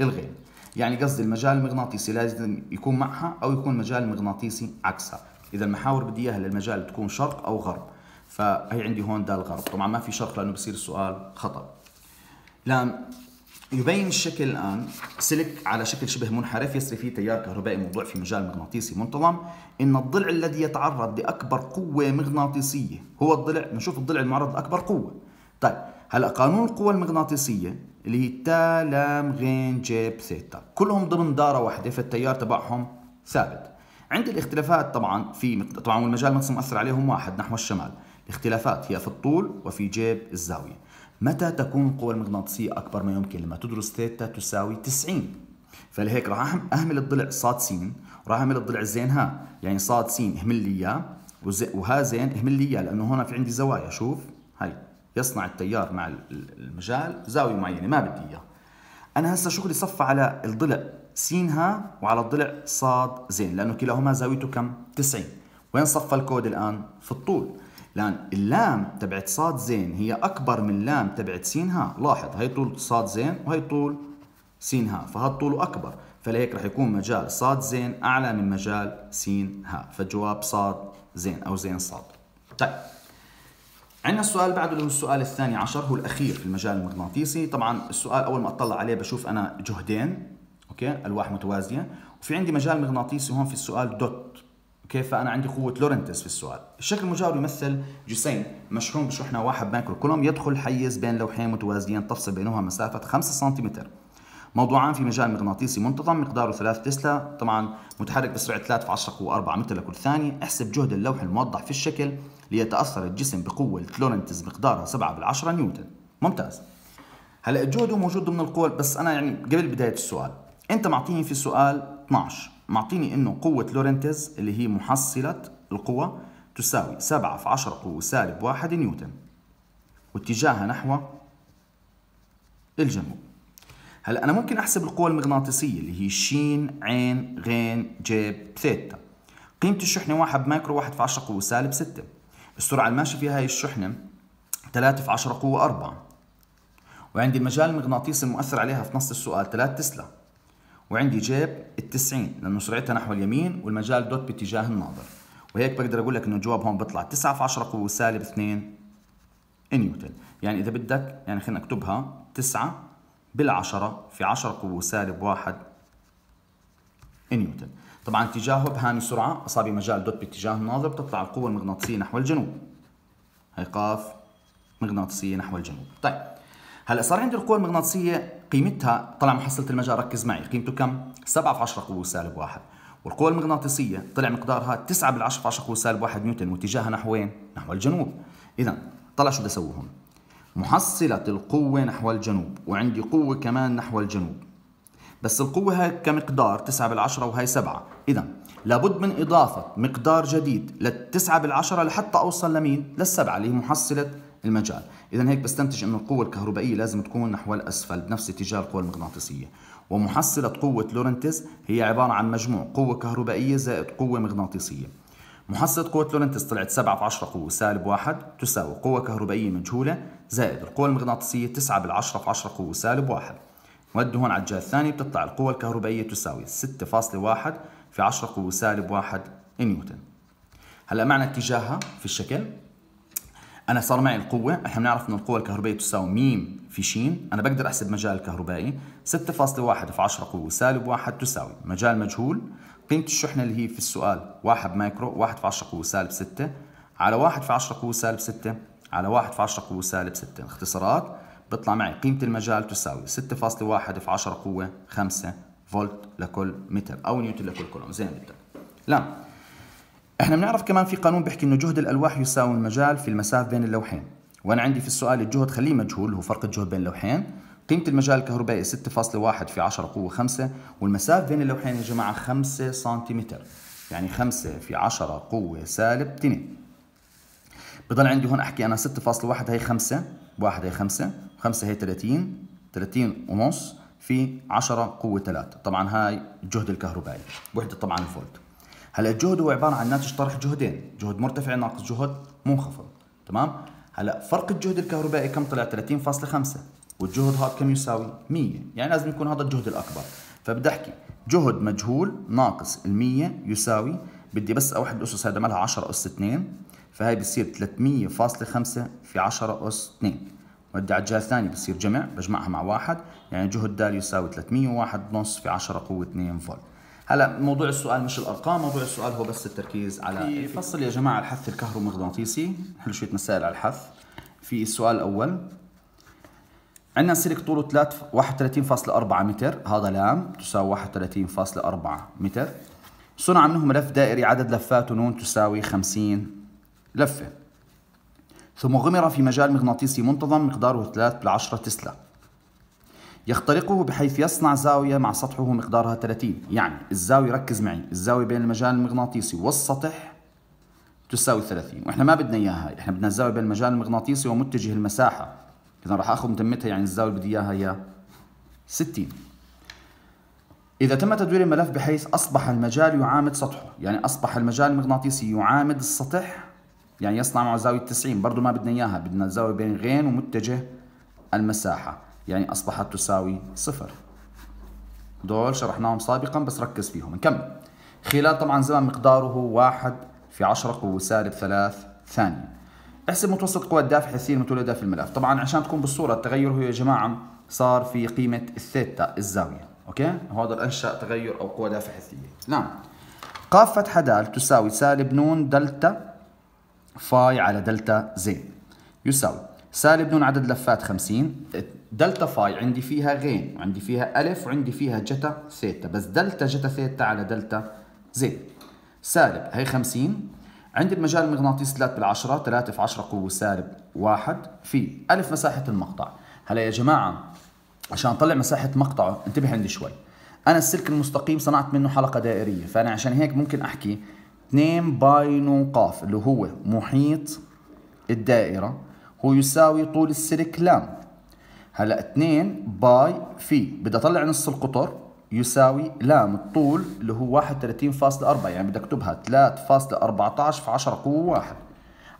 الغير يعني قصدي المجال المغناطيسي لازم يكون معها أو يكون مجال مغناطيسي عكسها إذا المحاور بدي إياها للمجال تكون شرق أو غرب فهي عندي هون دال غرب. طبعا ما في شرق لأنه بصير السؤال خطأ. الان يبين الشكل الآن سلك على شكل شبه منحرف يسري فيه تيار كهربائي موضوع في مجال مغناطيسي منتظم. إن الضلع الذي يتعرض لأكبر قوة مغناطيسية هو الضلع نشوف الضلع المعرض لأكبر قوة. طيب هلأ قانون القوة المغناطيسية اللي هي تا لام غين جيب ثيتا كلهم ضمن دارة واحدة فالتيار تبعهم ثابت. عندي الاختلافات طبعا في طبعا والمجال المغناطيسي مؤثر عليهم واحد نحو الشمال. الاختلافات هي في الطول وفي جيب الزاوية. متى تكون القوة المغناطيسية أكبر ما يمكن؟ لما تدرس ثيتا تساوي 90 فلهيك راح أهمل الضلع صاد س وراح أهمل الضلع زين ها. يعني صاد س اهمل لي إياه وها زين اهمل لي إياه لأنه هنا في عندي زوايا. شوف هاي. يصنع التيار مع المجال زاوية معينة ما بدي إياه أنا هسه شغلي صف على الضلع س ها وعلى الضلع صاد زين لأنه كلاهما زاويته كم؟ 90 وين صف الكود الآن؟ في الطول. لأن اللام تبعت صاد زين هي أكبر من لام تبعت س ها لاحظ هي طول صاد زين وهي طول س ها فهالطول أكبر. فلهيك رح يكون مجال صاد زين أعلى من مجال س ها فالجواب صاد زين أو زين صاد. طيب. عندنا السؤال بعده اللي هو السؤال الثاني عشر هو الأخير في المجال المغناطيسي. طبعا السؤال أول ما أطلع عليه بشوف أنا جهدين okay؟ ألواح متوازية. وفي عندي مجال مغناطيسي هون في السؤال dot كيف أنا عندي قوة لورنتس في السؤال. الشكل المجاور يمثل جسيم مشحون بشحنة واحد مايكرو كولوم يدخل حيز بين لوحين متوازيين تفصل بينهما مسافة 5 سم موضوعان في مجال مغناطيسي منتظم مقداره 3 تسلا طبعا متحرك بسرعة 3 في 10 قوة 4 متر لكل ثانية. احسب جهد اللوح الموضح في الشكل ليتأثر الجسم بقوة لورنتز مقدارها 7 بالعشرة نيوتن. ممتاز. هلا الجهد موجود ضمن القوى بس أنا يعني قبل بداية السؤال أنت معطيني في السؤال 12 معطيني إنه قوة لورنتز اللي هي محصلة القوة تساوي 7 في 10 قوة سالب 1 نيوتن. واتجاهها نحو الجنوب. هلا أنا ممكن أحسب القوة المغناطيسية اللي هي ش عين غين جيب ثيتا. قيمة الشحنة 1 مايكرو 1 في 10 قوة سالب 6 السرعة الماشية فيها هاي الشحنة 3 في 10 قوة 4 وعندي المجال المغناطيسي المؤثر عليها في نص السؤال 3 تسلا. وعندي جيب التسعين لأنه سرعتها نحو اليمين والمجال dot باتجاه الناظر. وهيك بقدر أقول لك إنه الجواب هون بيطلع 9 في 10 قوة سالب 2 نيوتن يعني إذا بدك يعني خلينا نكتبها 9 بالعشرة في 10 قوة سالب 1 نيوتن طبعا اتجاهه بهامي سرعة أصابع مجال دوت باتجاه الناظر بتطلع القوة المغناطيسية نحو الجنوب هي قاف مغناطيسية نحو الجنوب طيب هلأ صار عندي القوة المغناطيسية قيمتها طلع محصلة المجال ركز معي قيمته كم؟ 7 في 10 قوة سالب 1 والقوة المغناطيسية طلع مقدارها 9 بالعشرة في 10 قوة سالب 1 نيوتن واتجاهها نحو وين؟ نحو الجنوب إذا طلع شو بدي أسوي هون؟ محصلة القوة نحو الجنوب وعندي قوة كمان نحو الجنوب. بس القوة هاي كمقدار 9 بالعشرة وهي 7 إذا لابد من إضافة مقدار جديد للتسعة بالعشرة لحتى أوصل لمين؟ للسبعة اللي هي محصلة المجال. اذا هيك بستنتج إنه القوة الكهربائية لازم تكون نحو الأسفل بنفس اتجاه القوة المغناطيسية. ومحصلة قوة لورنتز هي عبارة عن مجموع قوة كهربائية زائد قوة مغناطيسية. محصلة قوة لورنتز طلعت 7 في 10 قوة سالب 1 تساوي قوة كهربائية مجهولة زائد القوة المغناطيسية 9 بالعشرة في 10 قوة سالب 1 ودي هون على الجهة الثانية بتطلع القوة الكهربائية تساوي 6.1 في 10 قوة سالب 1 نيوتن. هلأ معنى اتجاهها في الشكل. أنا صار معي القوة إحنا بنعرف إنه القوة الكهربائية تساوي م في ش أنا بقدر أحسب مجال الكهربائي. 6.1 في 10 قوة سالب 1 تساوي مجال مجهول. قيمة الشحنة اللي هي في السؤال 1 مايكرو 1 في 10 قوة سالب 6 على 1 في 10 قوة سالب 6 على 1 في 10 قوة سالب 6 اختصارات بيطلع معي قيمة المجال تساوي 6.1 في 10 قوة 5 فولت لكل متر أو نيوتن لكل كولوم زي ما بدك. لا. إحنا بنعرف كمان في قانون بيحكي إنه جهد الألواح يساوي المجال في المسافه بين اللوحين. وأنا عندي في السؤال الجهد خليه مجهول هو فرق الجهد بين اللوحين. قيمة المجال الكهربائي 6.1 في 10 قوة 5 والمسافة بين اللوحين يا جماعة 5 سنتيمتر. يعني 5 في 10 قوة سالب 2 بضل عندي هون أحكي أنا 6.1 هي 5 1 هي 5 5 هي 30 30 ونص في 10 قوة 3 طبعا هاي الجهد الكهربائي وحدة طبعا الفولت. هلأ الجهد هو عبارة عن ناتج طرح جهدين جهد مرتفع ناقص جهد منخفض تمام؟ هلأ فرق الجهد الكهربائي كم طلع؟ 30.5 والجهد هذا كم يساوي؟ 100 يعني لازم يكون هذا الجهد الأكبر. فبدي أحكي. جهد مجهول ناقص ال100 يساوي بدي بس أوحد الأسس هذا مالها 10 أس 2 فهي بتصير 300.5 في 10 أس 2 ودي على الجهه الثانية بصير جمع بجمعها مع واحد يعني جهد د يساوي 301 نص في 10 قوة 2 فولت. هلا موضوع السؤال مش الأرقام موضوع السؤال هو بس التركيز على في فصل يا جماعة الحث الكهرومغناطيسي. نحل شوية مسائل على الحث. في السؤال الأول عندنا سلك طوله 3 31.4 متر هذا لام تساوي 31.4 متر. صنع منه ملف دائري عدد لفاته نون تساوي 50 لفة. ثم غمر في مجال مغناطيسي منتظم مقداره 3 بالعشرة تسلا. يخترقه بحيث يصنع زاوية مع سطحه مقدارها 30 يعني الزاوية ركز معي. الزاوية بين المجال المغناطيسي والسطح تساوي 30 وإحنا ما بدنا إياها. إحنا بدنا الزاوية بين المجال المغناطيسي ومتجه المساحة. اذا راح أخذ متمتها. يعني الزاوية بدي إياها هي 60 إذا تم تدوير الملف بحيث أصبح المجال يعامد سطحه. يعني أصبح المجال المغناطيسي يعامد السطح يعني يصنع معه زاوية 90 برضو ما بدنا إياها بدنا الزاوية بين غين ومتجه المساحة يعني أصبحت تساوي صفر. دول شرحناهم سابقا بس ركز فيهم. نكمل. خلال طبعا زمن مقداره واحد في عشرة قوة سالب ثلاث ثانية. احسب متوسط قوى الدافع الحسية المتولدة في الملف. طبعا عشان تكون بالصورة التغير هو يا جماعة صار في قيمة الثيتا الزاوية. okay؟ هذا أنشأ تغير أو قوة دافع حسية نعم. قاف فتحة دال تساوي سالب نون دلتا فاي على دلتا زين يساوي سالب نون عدد لفات 50 دلتا فاي عندي فيها غين وعندي فيها ألف وعندي فيها جتا ثيتا. بس دلتا جتا ثيتا على دلتا زين سالب هي 50 عندي المجال المغناطيسي 3 بالعشرة 3 في 10 قوة سالب 1 في ألف مساحة المقطع. هلا يا جماعة عشان أطلع مساحة مقطعه انتبه عندي شوي. أنا السلك المستقيم صنعت منه حلقة دائرية فأنا عشان هيك ممكن أحكي 2 باي نقاف اللي هو محيط الدائرة هو يساوي طول السلك لام. هلا 2 باي في بدي اطلع نص القطر يساوي لام الطول اللي هو 31.4 يعني بدي اكتبها 3.14 في 10 قوة 1 على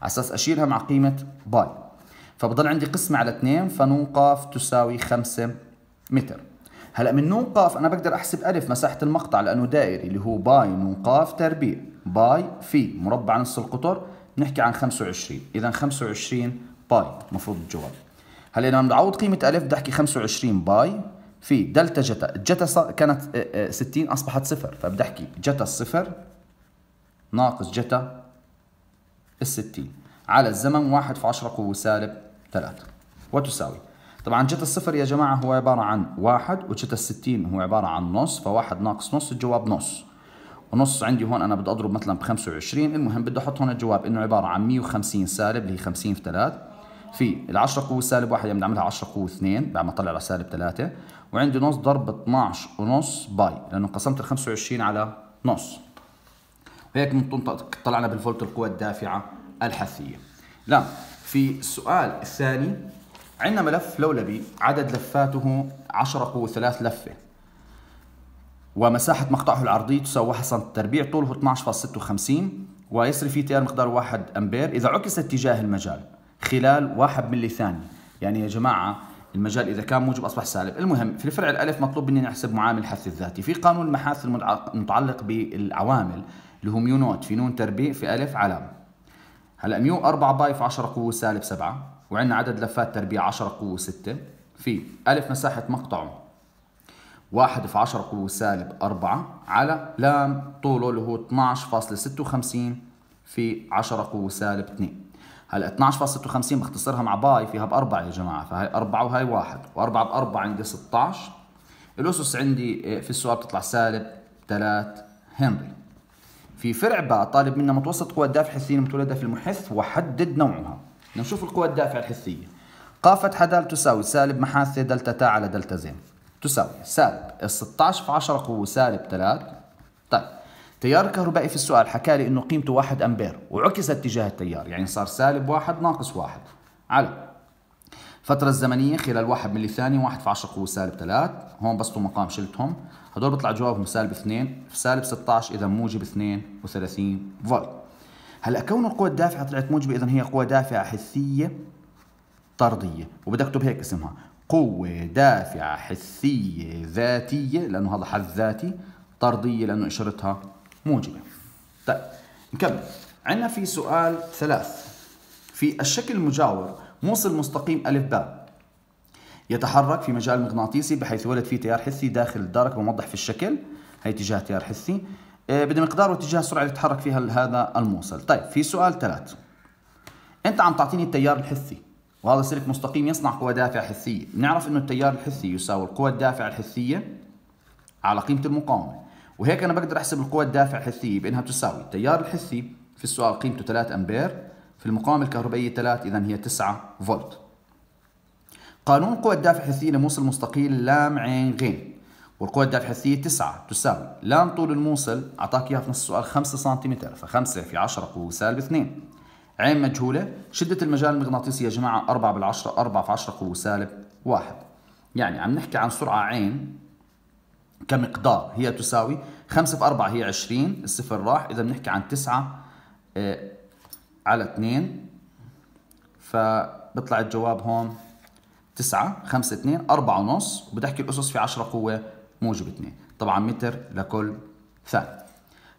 أساس أشيلها مع قيمة باي. فبضل عندي قسمة على 2 فنون قاف تساوي 5 متر. هلا من نون قاف أنا بقدر أحسب ألف مساحة المقطع لأنه دائري اللي هو باي نون قاف تربيع. باي في مربع نص القطر نحكي عن 25 اذا 25 باي المفروض الجواب. هلا لما بدي اعوض قيمة ألف بدي أحكي 25 باي؟ في دلتا جتا الجتا كانت 60 آه، آه، أصبحت صفر. فبدي أحكي جتا الصفر ناقص جتا الستين. على الزمن واحد في عشرة قوة سالب ثلاثة. وتساوي طبعا جتا الصفر يا جماعة هو عبارة عن واحد وجتا الستين هو عبارة عن نص فواحد ناقص نص الجواب نص. ونص عندي هون أنا بدي أضرب مثلا ب 25 المهم بدي أحط هون الجواب إنه عبارة عن 150 سالب اللي هي 50 في 3 في ال 10 قوة سالب 1 يعني بدي أعملها 10 قوة 2 بعد ما أطلع على سالب 3 وعندي نص ضرب 12 ونص باي لأنه قسمت ال 25 على نص. وهيك طلعنا بالفولت القوة الدافعة الحثية. لا في السؤال الثاني عندنا ملف لولبي عدد لفاته 10 قوة 3 لفة. ومساحة مقطعه العرضي تساوي 1 سم تربيع طوله 12.56 ويسري فيه تيار مقدار 1 أمبير إذا عكس اتجاه المجال خلال 1 ملي ثانية يعني يا جماعة المجال إذا كان موجب أصبح سالب. المهم في الفرع الألف مطلوب مني أحسب معامل الحث الذاتي. في قانون المحاث المتعلق بالعوامل اللي هو mu naught في نون تربيع في ألف على لام هلا mu 4 باي في 10 قوة سالب 7 وعندنا عدد لفات تربيع 10 قوة 6 في ألف مساحة مقطعه واحد في 10 قوة سالب 4 على لام طوله اللي هو 12.56 في 10 قوة سالب 2 هلا 12.56 بختصرها مع باي فيها بأربعة يا جماعة فهي أربعة وهي واحد وأربعة بأربعة عندي 16 الأسس عندي آه، في السؤال بتطلع سالب 3 هنري. في فرع باء طالب منا متوسط قوى الدافعة الحثية المتولدة في المحث وحدد نوعها. نشوف القوى الدافعة الحثية. قاف فتحة دال تساوي سالب محاثة دلتا تا على دلتا زين. تساوي سالب ال 16 في 10 قوة سالب 3 طيب تيار الكهربائي في السؤال حكى لي إنه قيمته 1 أمبير وعكس اتجاه التيار يعني صار سالب 1 ناقص 1 على. الفترة الزمنية خلال 1 ملي ثانية 1 في 10 قوة سالب 3 هون بسطوا مقام شلتهم. هدول بيطلع جوابهم سالب 2 في سالب 16 إذا موجب 32 فولت. هلأ كون القوة الدافعة طلعت موجبة اذا هي قوة دافعة حسية طردية وبدي اكتب هيك اسمها. قوة دافعة حسية ذاتية لأنه هذا حد ذاتي طردية لأنه إشارتها موجبة. طيب نكمل. عندنا في سؤال ثلاث. في الشكل المجاور موصل مستقيم ألف باء. يتحرك في مجال مغناطيسي بحيث يولد فيه تيار حسي داخل الدارك بموضح في الشكل. هي اتجاه تيار حسي. آه، مقدار واتجاه السرعه اللي يتحرك فيها هذا الموصل. طيب في سؤال ثلاث. أنت عم تعطيني التيار الحسي. وهذا سلك مستقيم يصنع قوى دافعة حسية نعرف إنه التيار الحسي يساوي القوى الدافعة الحسية على قيمة المقاومة. وهيك أنا بقدر أحسب القوة الدافعة الحثية بإنها تساوي التيار الحثي في السؤال قيمته 3 أمبير في المقاومة الكهربائية 3 اذا هي 9 فولت. قانون القوة الدافعة الحثية لموصل مستقيل لام عين غين. والقوة الدافعة الحثية 9 تساوي لام طول الموصل أعطاك إياها في نص السؤال 5 سنتيمتر ف5 في 10 قوة سالب 2 عين مجهولة. شدة المجال المغناطيسي يا جماعة 4 بالعشرة 4 في 10 قوة سالب 1 يعني عم نحكي عن سرعة عين كمقدار هي تساوي 5 في 4 هي 20 الصفر راح. إذا بنحكي عن 9 آه، على 2 فبيطلع الجواب هون 9 5 2 4 ونص. وبدي أحكي الأسس في 10 قوة موجب 2 طبعا متر لكل ثانية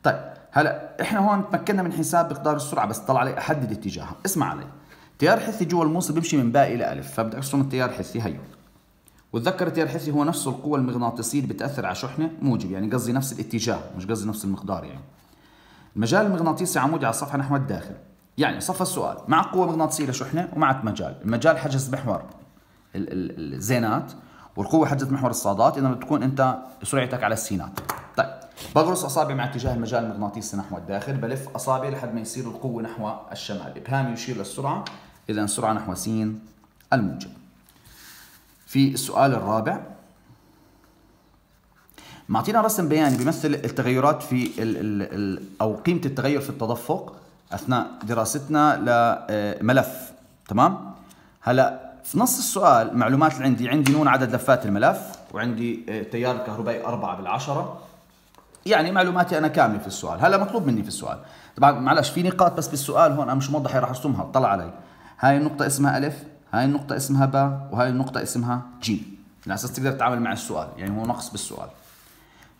طيب هلا إحنا هون تمكنا من حساب مقدار السرعة بس طلع علي احدد اتجاهها اسمع علي تيار حثي جوا الموصل بيمشي من باء إلى ألف فبدي أرسم التيار الحثي هيو. وتذكر التيار الحثي هو نفسه القوة المغناطيسية اللي بتأثر على شحنة موجب يعني قصدي نفس الاتجاه مش قصدي نفس المقدار يعني. المجال المغناطيسي عمودي على الصفحة نحو الداخل. يعني صف السؤال مع قوة مغناطيسية لشحنة ومعك مجال. المجال حجز محور الزينات والقوة حجز محور الصادات إذا بتكون أنت سرعتك على السينات. بغرس أصابعي مع اتجاه المجال المغناطيسي نحو الداخل بلف أصابعي لحد ما يصير القوة نحو الشمال. إبهامي يشير للسرعة إذا السرعة نحو س الموجب. في السؤال الرابع معطينا رسم بياني بيمثل التغيرات في ال ال ال أو قيمة التغير في التدفق أثناء دراستنا لملف تمام؟ هلا في نص السؤال معلومات اللي عندي عندي نون عدد لفات الملف وعندي آه، تيار كهربائي 4 بالعشرة. يعني معلوماتي أنا كامله في السؤال. هلا مطلوب مني في السؤال. طبعا معلش في نقاط بس بالسؤال هون أنا مش موضح راح أرسمها. اطلع علي. هاي النقطة اسمها ألف هاي النقطة اسمها باء وهاي النقطة اسمها جيم. على أساس تقدر تتعامل مع السؤال. يعني هو نقص بالسؤال.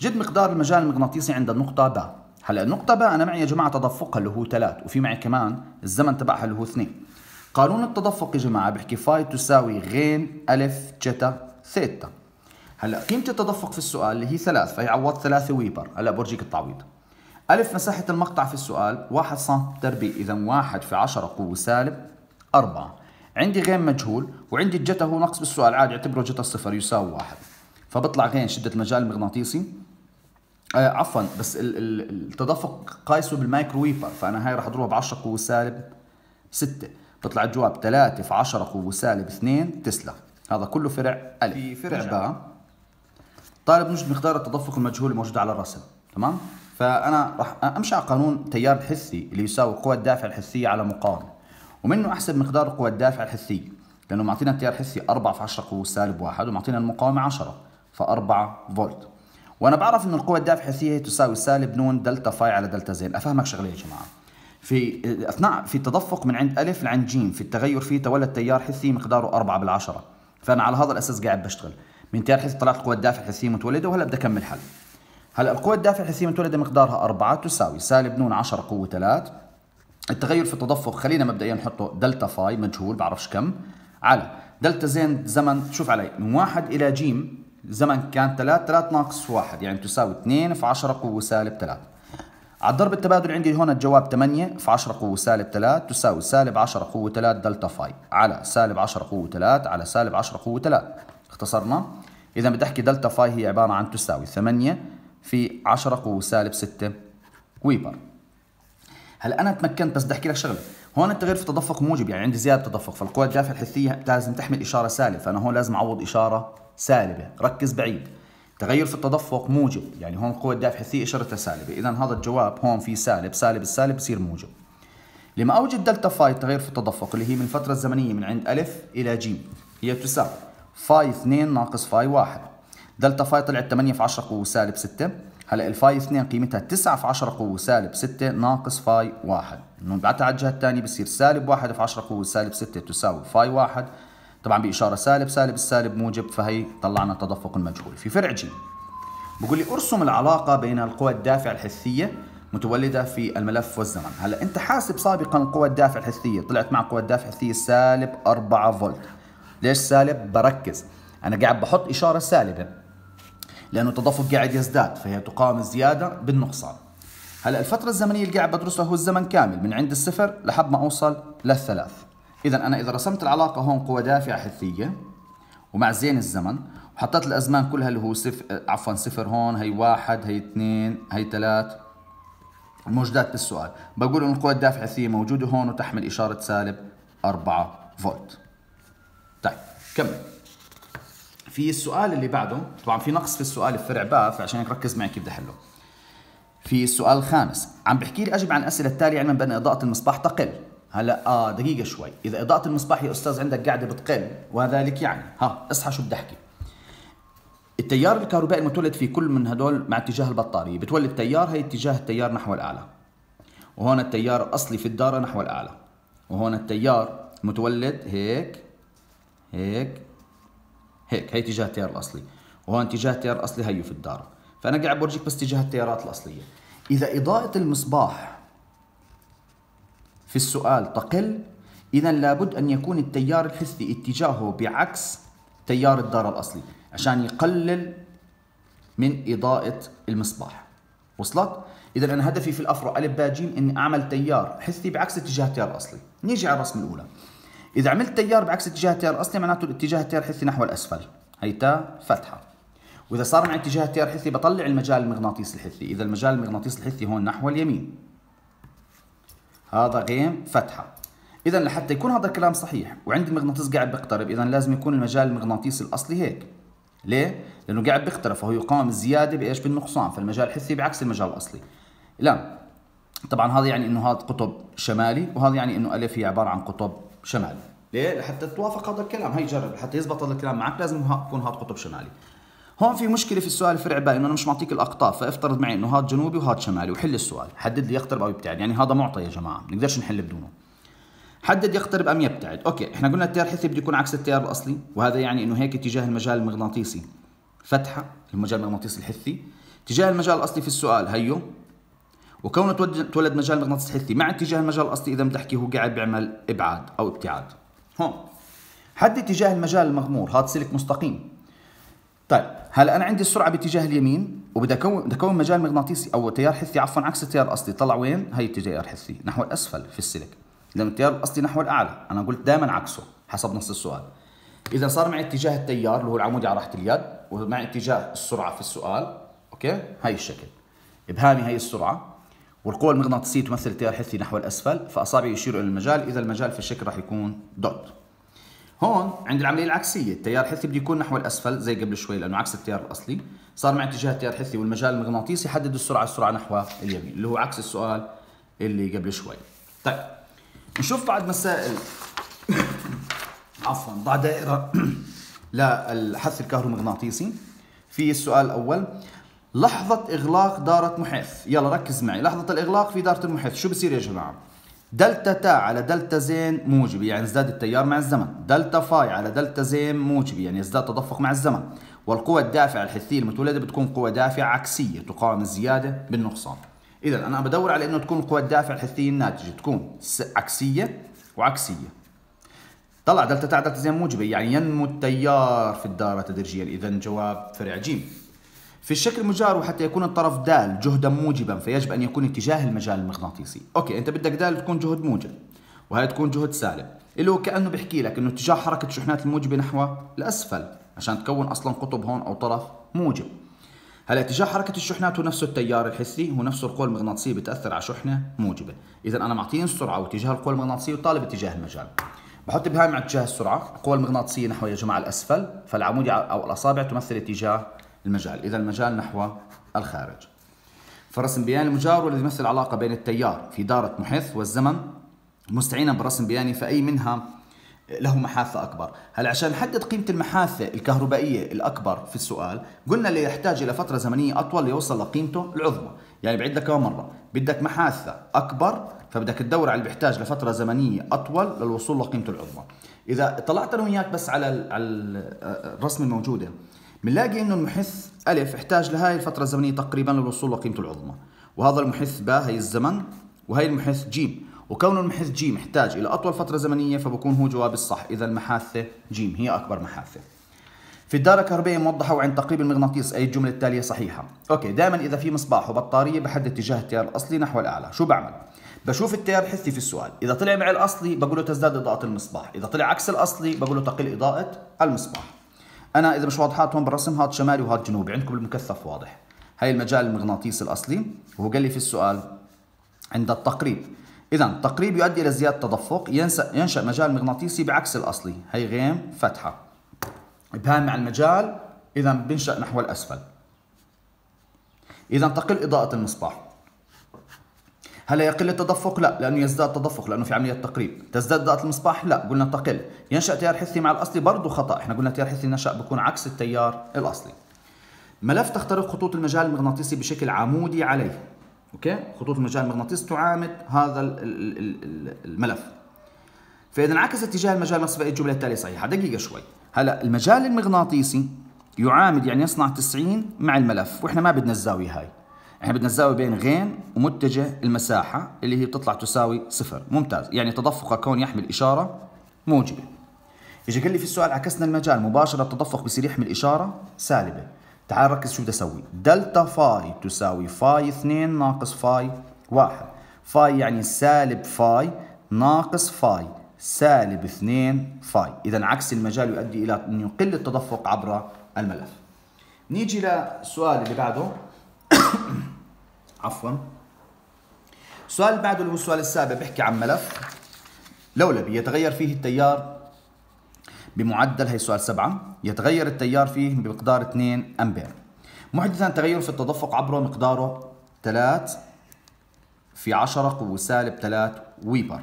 جد مقدار المجال المغناطيسي عند النقطة باء. هلا النقطة باء أنا معي يا جماعة تدفقها اللي هو ثلاث؟ وفي معي كمان الزمن تبعها اللي هو اثنين. قانون التدفق يا جماعة بحكي فاي تساوي غين ألف جتا ثيتا. هلا قيمة التدفق في السؤال؟ اللي هي ثلاث فهي عوض ثلاثة ويبر. هلا برجيك التعويض. ألف مساحة المقطع في السؤال واحد سم تربيع إذا واحد في عشرة قوة سالب أربعة. عندي غين مجهول وعندي الجتا هو نقص بالسؤال عادي اعتبره جتا الصفر يساوي واحد. فبطلع غين شدة المجال المغناطيسي. آه عفوا بس التدفق قايسه بالمايكروويفر فأنا هاي راح أضربها ب 10 قوة سالب 6 بيطلع الجواب 3 في 10 قوة سالب 2 تسلا. هذا كله فرع ألف. في فرع باء طالب نجد مقدار التدفق المجهول الموجود على الرسم تمام؟ فأنا راح أمشي على قانون تيار الحثي اللي يساوي القوى الدافعه الحثيه على مقاومه ومنه أحسب مقدار القوى الدافعه الحثيه لأنه معطينا التيار الحثي 4 في 10 قوة سالب 1 ومعطينا المقاومة 10 ف 4 فولت. وأنا بعرف إنه القوة الدافعه الحثيه تساوي سالب نون دلتا فاي على دلتا زين. أفهمك شغلة يا جماعة. في أثناء في التدفق من عند ألف لعند جيم في التغير فيه تولد تيار حثي مقداره 4 بالعشرة. فأنا على هذا الأساس قاعد بشتغل. من تيار حثي طلعت القوه الدافعه الحثيه متولده وهلا بدي أكمل حل. هلا القوه الدافعه الحثيه متولده مقدارها 4 تساوي سالب نون 10 قوة 3 التغير في التدفق خلينا مبدئيا نحطه دلتا فاي مجهول بعرفش كم. على دلتا زين زمن شوف علي من واحد إلى جيم زمن كان 3 3 ناقص 1 يعني تساوي 2 في 10 قوة سالب 3 على الضرب التبادل عندي هون الجواب 8 في 10 قوة سالب 3 تساوي سالب 10 قوة 3 دلتا فاي. على سالب 10 قوة 3 على سالب 10 قوة 3 اختصرنا. إذا بدي أحكي دلتا فاي هي عبارة عن تساوي 8 في 10 قوة سالب 6 ويبر هلا أنا تمكنت بس بدي أحكي لك شغلة. هون التغيير في التدفق موجب يعني عندي زيادة تدفق فالقوى الدافعه الحثية لازم تحمل إشارة سالبة فأنا هون لازم أعوض إشارة سالبة. ركز بعيد. تغير في التدفق موجب يعني هون القوة الدافعة الحثية إشارتها سالبة. إذا هذا الجواب هون في سالب سالب السالب بصير موجب. لما أوجد دلتا فاي التغير في التدفق اللي هي من الفترة الزمنية من عند ألف إلى ج هي تساوي فاي 2 ناقص فاي 1 دلتا فاي طلعت 8 في 10 قوة سالب 6 هلا الفاي 2 قيمتها 9 في 10 قوة سالب 6 ناقص فاي 1 نبعتها على الجهة الثانية بصير سالب 1 في 10 قوة سالب 6 تساوي فاي 1 طبعا بإشارة سالب سالب السالب موجب فهي طلعنا التدفق المجهول في فرع جيم بقول لي أرسم العلاقة بين القوى الدافعة الحثية متولدة في الملف والزمن. هلا أنت حاسب سابقا القوى الدافعة الحثية طلعت مع قوى الدافعة الحثية سالب 4 فولت. ليش سالب؟ بركز. أنا قاعد بحط إشارة سالبة. لأنه التدفق قاعد يزداد فهي تقاوم الزيادة بالنقصان. هلا الفترة الزمنية اللي قاعد بدرسها هو الزمن كامل من عند الصفر لحد ما أوصل للثلاث. إذا أنا إذا رسمت العلاقة هون قوة دافعة حثية ومع زين الزمن حطيت الأزمان كلها اللي هو صفر عفوا صفر هون هي واحد هي اثنين هي ثلاث. الموجودات بالسؤال. بقول ان القوة الدافعة الحثية موجودة هون وتحمل إشارة سالب 4 فولت. كمل. في السؤال اللي بعده طبعا في نقص في السؤال في فرع باء فعشان هيك ركز معي كيف بدي أحله. في السؤال الخامس عم بحكي لي اجب عن الأسئلة التالية علما بأن إضاءة المصباح تقل. هلأ آه دقيقة شوي. إذا إضاءة المصباح يا أستاذ عندك قاعدة بتقل وذلك يعني. ها اصحى شو بدي أحكي. التيار الكهربائي المتولد في كل من هدول مع اتجاه البطارية. بتولد تيار هي اتجاه التيار نحو الأعلى. وهون التيار الأصلي في الدارة نحو الأعلى. وهون التيار المتولد هيك هيك؟ هيك هي اتجاه التيار الأصلي. وهون اتجاه التيار الأصلي هيو في الداره فأنا قاعد بورجيك بس اتجاه التيارات الأصلية. إذا إضاءة المصباح في السؤال تقل اذا لابد أن يكون التيار الحثي اتجاهه بعكس تيار الدار الأصلي عشان يقلل من إضاءة المصباح. وصلت؟ اذا أنا هدفي في الأفرع ألف باء ج إني أعمل تيار حثي بعكس اتجاه التيار الأصلي. نيجي على الرسمه الأولى. إذا عملت تيار بعكس اتجاه التيار الاصلي معناته الاتجاه التيار الحثي نحو الأسفل. هي تاء فتحة. وإذا صار معي اتجاه التيار الحثي بطلع المجال المغناطيسي الحثي. إذا المجال المغناطيسي الحثي هون نحو اليمين. هذا غيم فتحة. اذا لحتى يكون هذا الكلام صحيح وعندي المغناطيس قاعد بيقترب اذا لازم يكون المجال المغناطيسي الأصلي هيك. ليه؟ لأنه قاعد بيقترب فهو يقام الزياده بإيش؟ بالنقصان. فالمجال الحثي بعكس المجال الأصلي. لا طبعا هذا يعني إنه هذا قطب شمالي وهذا يعني إنه ألف هي عبارة عن قطب شمالي. ليه؟ لحتى توافق هذا الكلام. هي جرب حتى يزبط هذا الكلام معك لازم يكون هذا قطب شمالي. هون في مشكلة في السؤال الفرع باقي إنه أنا مش معطيك الأقطاب فافترض معي إنه هذا جنوبي وهذا شمالي وحل السؤال. حدد لي يقترب أو يبتعد. يعني هذا معطى يا جماعة ما نقدرش نحل بدونه. حدد يقترب أم يبتعد. أوكي إحنا قلنا التيار الحثي بده يكون عكس التيار الأصلي وهذا يعني إنه هيك اتجاه المجال المغناطيسي. فتحة المجال المغناطيسي الحثي. اتجاه المجال الأصلي في السؤال هيو. وكونه تولد مجال مغناطيسي حثي مع اتجاه المجال الأصلي إذا بدي احكي هو قاعد بيعمل إبعاد أو ابتعاد. هون. حد اتجاه المجال المغمور. هذا سلك مستقيم. طيب هلا أنا عندي السرعة باتجاه اليمين؟ وبدي اكون بدي أكون مجال مغناطيسي أو تيار حثي عفوا عكس التيار الأصلي. طلع وين؟ هي التيار الحثي نحو الأسفل في السلك. لأنه التيار الأصلي نحو الأعلى. أنا قلت دائما عكسه حسب نص السؤال. إذا صار معي اتجاه التيار اللي هو العمودي على راحة اليد ومع اتجاه السرعة في السؤال أوكي؟ هاي الشكل. ابهامي هي السرعة. والقوة المغناطيسية تمثل التيار الحثي نحو الأسفل فأصابعي يشير إلى المجال إذا المجال في الشكل راح يكون dot. هون عند العملية العكسية التيار الحثي بده يكون نحو الأسفل زي قبل شوي لأنه عكس التيار الأصلي. صار مع اتجاه التيار الحثي والمجال المغناطيسي حدد السرعة السرعة نحو اليمين اللي هو عكس السؤال اللي قبل شوي. طيب نشوف بعض مسائل. *coughs* عفوا ضع دائرة *coughs* للحث الكهرومغناطيسي. في السؤال الأول لحظة إغلاق دارة محث. يلا ركز معي. لحظة الإغلاق في دارة المحث. شو بصير يا جماعة؟ دلتا تا على دلتا زين موجبي يعني ازداد التيار مع الزمن. دلتا فاي على دلتا زين موجبي يعني ازداد تدفق مع الزمن. والقوة الدافعة الحثية المتولدة بتكون قوة دافعة عكسية تقاوم الزيادة بالنقصان. إذا أنا بدور على إنه تكون القوة الدافعة الحثية الناتجة تكون عكسية وعكسية. طلع دلتا تا دلتا زين موجبة يعني ينمو التيار في الدارة تدريجيا. إذا جواب فرع جيم. في الشكل المجاور حتى يكون الطرف د جهدا موجبا فيجب أن يكون اتجاه المجال المغناطيسي. أوكي أنت بدك د تكون جهد موجب وهي تكون جهد سالب اللي هو كأنه بيحكي لك إنه اتجاه حركة الشحنات الموجبة نحو الأسفل عشان تكون أصلا قطب هون أو طرف موجب. هلا اتجاه حركة الشحنات هو نفسه التيار الحسي هو نفسه القوى المغناطيسية بتأثر على شحنة موجبة. اذا أنا معطيني السرعة واتجاه القوى المغناطيسية وطالب اتجاه المجال. بحط بهاي مع اتجاه السرعة القوى المغناطيسية نحو يا جماعة الأسفل فالعمودي أو الأصابع تمثل اتجاه المجال. إذا المجال نحو الخارج. فرسم بياني المجاور والذي يمثل علاقة بين التيار في دارة محيث والزمن مستعينا بالرسم بياني فأي منها له محاثة أكبر. هل عشان نحدد قيمة المحاثة الكهربائية الأكبر في السؤال قلنا اللي يحتاج إلى فترة زمنية أطول ليوصل لقيمته العظمى. يعني بعد لك كم مرة. بدك محاثة أكبر فبدك تدور على اللي بيحتاج لفترة زمنية أطول للوصول لقيمته العظمى. إذا طلعت أنا وياك بس على الرسم الموجودة بنلاقي إنه المحث ألف احتاج لهي الفترة الزمنية تقريبا للوصول لقيمته العظمى. وهذا المحث باء هي الزمن وهي المحث جيم. وكون المحث جيم يحتاج إلى أطول فترة زمنية فبكون هو جواب الصح. إذا المحاثة جيم هي أكبر محاثة. في الدارة الكهربائية موضحة وعند تقريب المغناطيس أي الجملة التالية صحيحة. أوكي، دائما إذا في مصباح وبطارية بحدد اتجاه التيار الأصلي نحو الأعلى، شو بعمل؟ بشوف التيار الحثي في السؤال، إذا طلع معي الأصلي بقول له تزداد إضاءة المصباح، إذا طلع عكس الأصلي بقول له تقل إضاءة المصباح. أنا إذا مش واضحات هون بالرسم هذا شمالي وهذا جنوبي. عندكم بالمكثف واضح. هاي المجال المغناطيسي الأصلي. وهو قال لي في السؤال عند التقريب. اذا التقريب يؤدي إلى زيادة تدفق. ينشأ مجال مغناطيسي بعكس الأصلي. هي غيم فتحة. إبهام مع المجال. اذا بنشأ نحو الأسفل. اذا تقل إضاءة المصباح. هل يقل التدفق؟ لا لأنه يزداد تدفق لأنه في عملية تقريب، تزداد اضاءه المصباح؟ لا قلنا تقل، ينشأ تيار حثي مع الأصلي برضه خطأ، إحنا قلنا تيار حثي نشأ بكون عكس التيار الأصلي. ملف تخترق خطوط المجال المغناطيسي بشكل عمودي عليه. أوكي؟ خطوط المجال المغناطيسي تعامد هذا الملف. فإذا انعكس اتجاه المجال المغناطيسي الجمله التاليه صحيحة، دقيقة شوي. هلا المجال المغناطيسي يعامد يعني يصنع 90 مع الملف وإحنا ما بدنا الزاوية هاي إحنا بدنا الزاويه بين غين ومتجه المساحة اللي هي بتطلع تساوي صفر. ممتاز. يعني تدفق كون يحمل إشارة موجبة. اجى قال لي في السؤال عكسنا المجال. مباشرة التدفق بصير يحمل إشارة سالبة. تعال ركز شو بدي أسوي. دلتا فاي تساوي فاي 2 ناقص فاي 1 فاي يعني سالب فاي ناقص فاي. سالب 2 فاي. اذا عكس المجال يؤدي إلى انه يقل التدفق عبر الملف. نيجي للسؤال اللي بعده. *coughs* عفوا. السؤال اللي بعده هو السؤال السابع بيحكي عن ملف. لولبي يتغير فيه التيار بمعدل هي سؤال سبعة يتغير التيار فيه بمقدار 2 أمبير. محدثا تغير في التدفق عبره مقداره 3 في 10 قوة سالب 3 ويبر.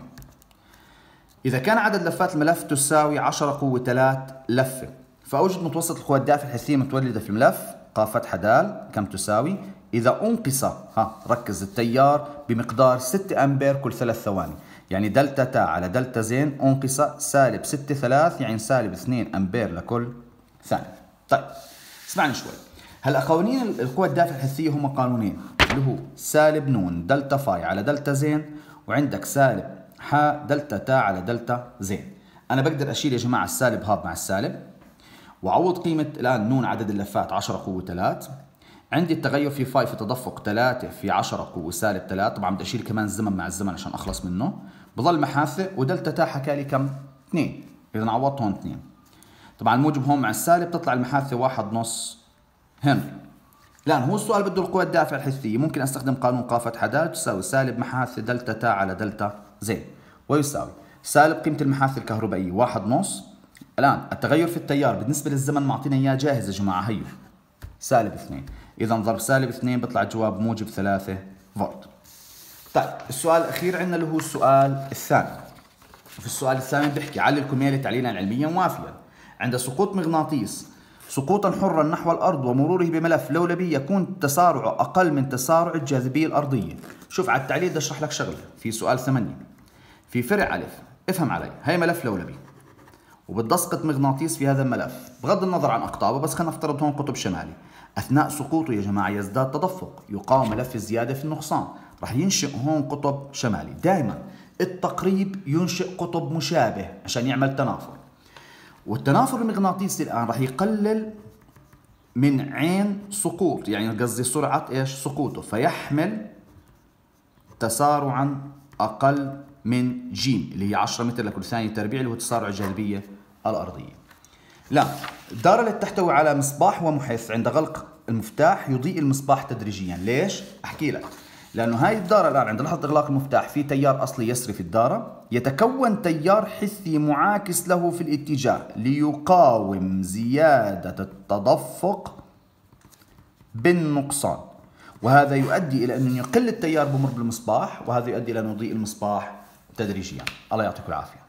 إذا كان عدد لفات الملف تساوي 10 قوة 3 لفة فأوجد متوسط القوى الدافعة الحثية المتولدة في الملف ق فتحة د كم تساوي؟ إذا أنقص ها ركز التيار بمقدار 6 أمبير كل ثلاث ثواني. يعني دلتا تا على دلتا زين أنقص سالب 6 3 يعني سالب 2 أمبير لكل ثانية طيب اسمعني شوي. هلا قوانين القوى الدافعة الحثية هم قانونين اللي هو سالب نون دلتا فاي على دلتا زين وعندك سالب ح دلتا تا على دلتا زين. أنا بقدر أشيل يا جماعة السالب هذا مع السالب وعوض قيمة الآن نون عدد اللفات 10 قوة 3 عندي التغير في فاي في تدفق 3 في 10 قوة سالب 3 طبعا بدي أشيل كمان الزمن مع الزمن عشان أخلص منه. بضل محاثة ودلتا تا حكى لي كم؟ 2 إذا عوضت هون 2 طبعا الموجب هون مع السالب تطلع المحاثة واحد نص. هنري الآن هو السؤال بده القوة الدافعة الحثية ممكن أستخدم قانون قافة حداد تساوي سالب محاثة دلتا تا على دلتا زين. ويساوي سالب قيمة المحاثة الكهربائية واحد نص. الآن التغير في التيار بالنسبة للزمن معطينا إياه جاهز يا جماعة؟ هيو. سالب 2 إذا ضرب سالب 2 بيطلع الجواب موجب 3 فولت طيب السؤال الأخير عندنا اللي هو السؤال الثاني. في السؤال الثاني بيحكي علل الكمية تعليلا علميا وافيا. عند سقوط مغناطيس سقوطا حرا نحو الأرض ومروره بملف لولبي يكون تسارعه أقل من تسارع الجاذبية الأرضية. شوف على التعليل بدي أشرح لك شغلة. في سؤال ثمانية. في فرع ألف. افهم علي. هي ملف لولبي وبدي اسقط مغناطيس في هذا الملف. بغض النظر عن أقطابه بس خلينا نفترض هون قطب شمالي. أثناء سقوطه يا جماعة يزداد تدفق. يقاوم ملف الزيادة في النقصان. رح ينشئ هون قطب شمالي. دائما التقريب ينشئ قطب مشابه عشان يعمل تنافر. والتنافر المغناطيسي الآن رح يقلل من عين سقوط. يعني قصدي سرعة إيش؟ سقوطه. فيحمل تسارعا أقل من ج اللي هي 10 متر لكل ثانية تربيع اللي هو تسارع الجاذبية الأرضية. لا الدارة التي تحتوي على مصباح ومحث عند غلق المفتاح يضيء المصباح تدريجيا. ليش؟ أحكي لك. لأنه هاي الدارة الآن عند لحظة إغلاق المفتاح في تيار أصلي يسري في الدارة. يتكون تيار حثي معاكس له في الاتجاه ليقاوم زيادة التدفق بالنقصان. وهذا يؤدي إلى أن يقل التيار بمر بالمصباح وهذا يؤدي إلى أن يضيء المصباح تدريجيا. الله يعطيكم العافية.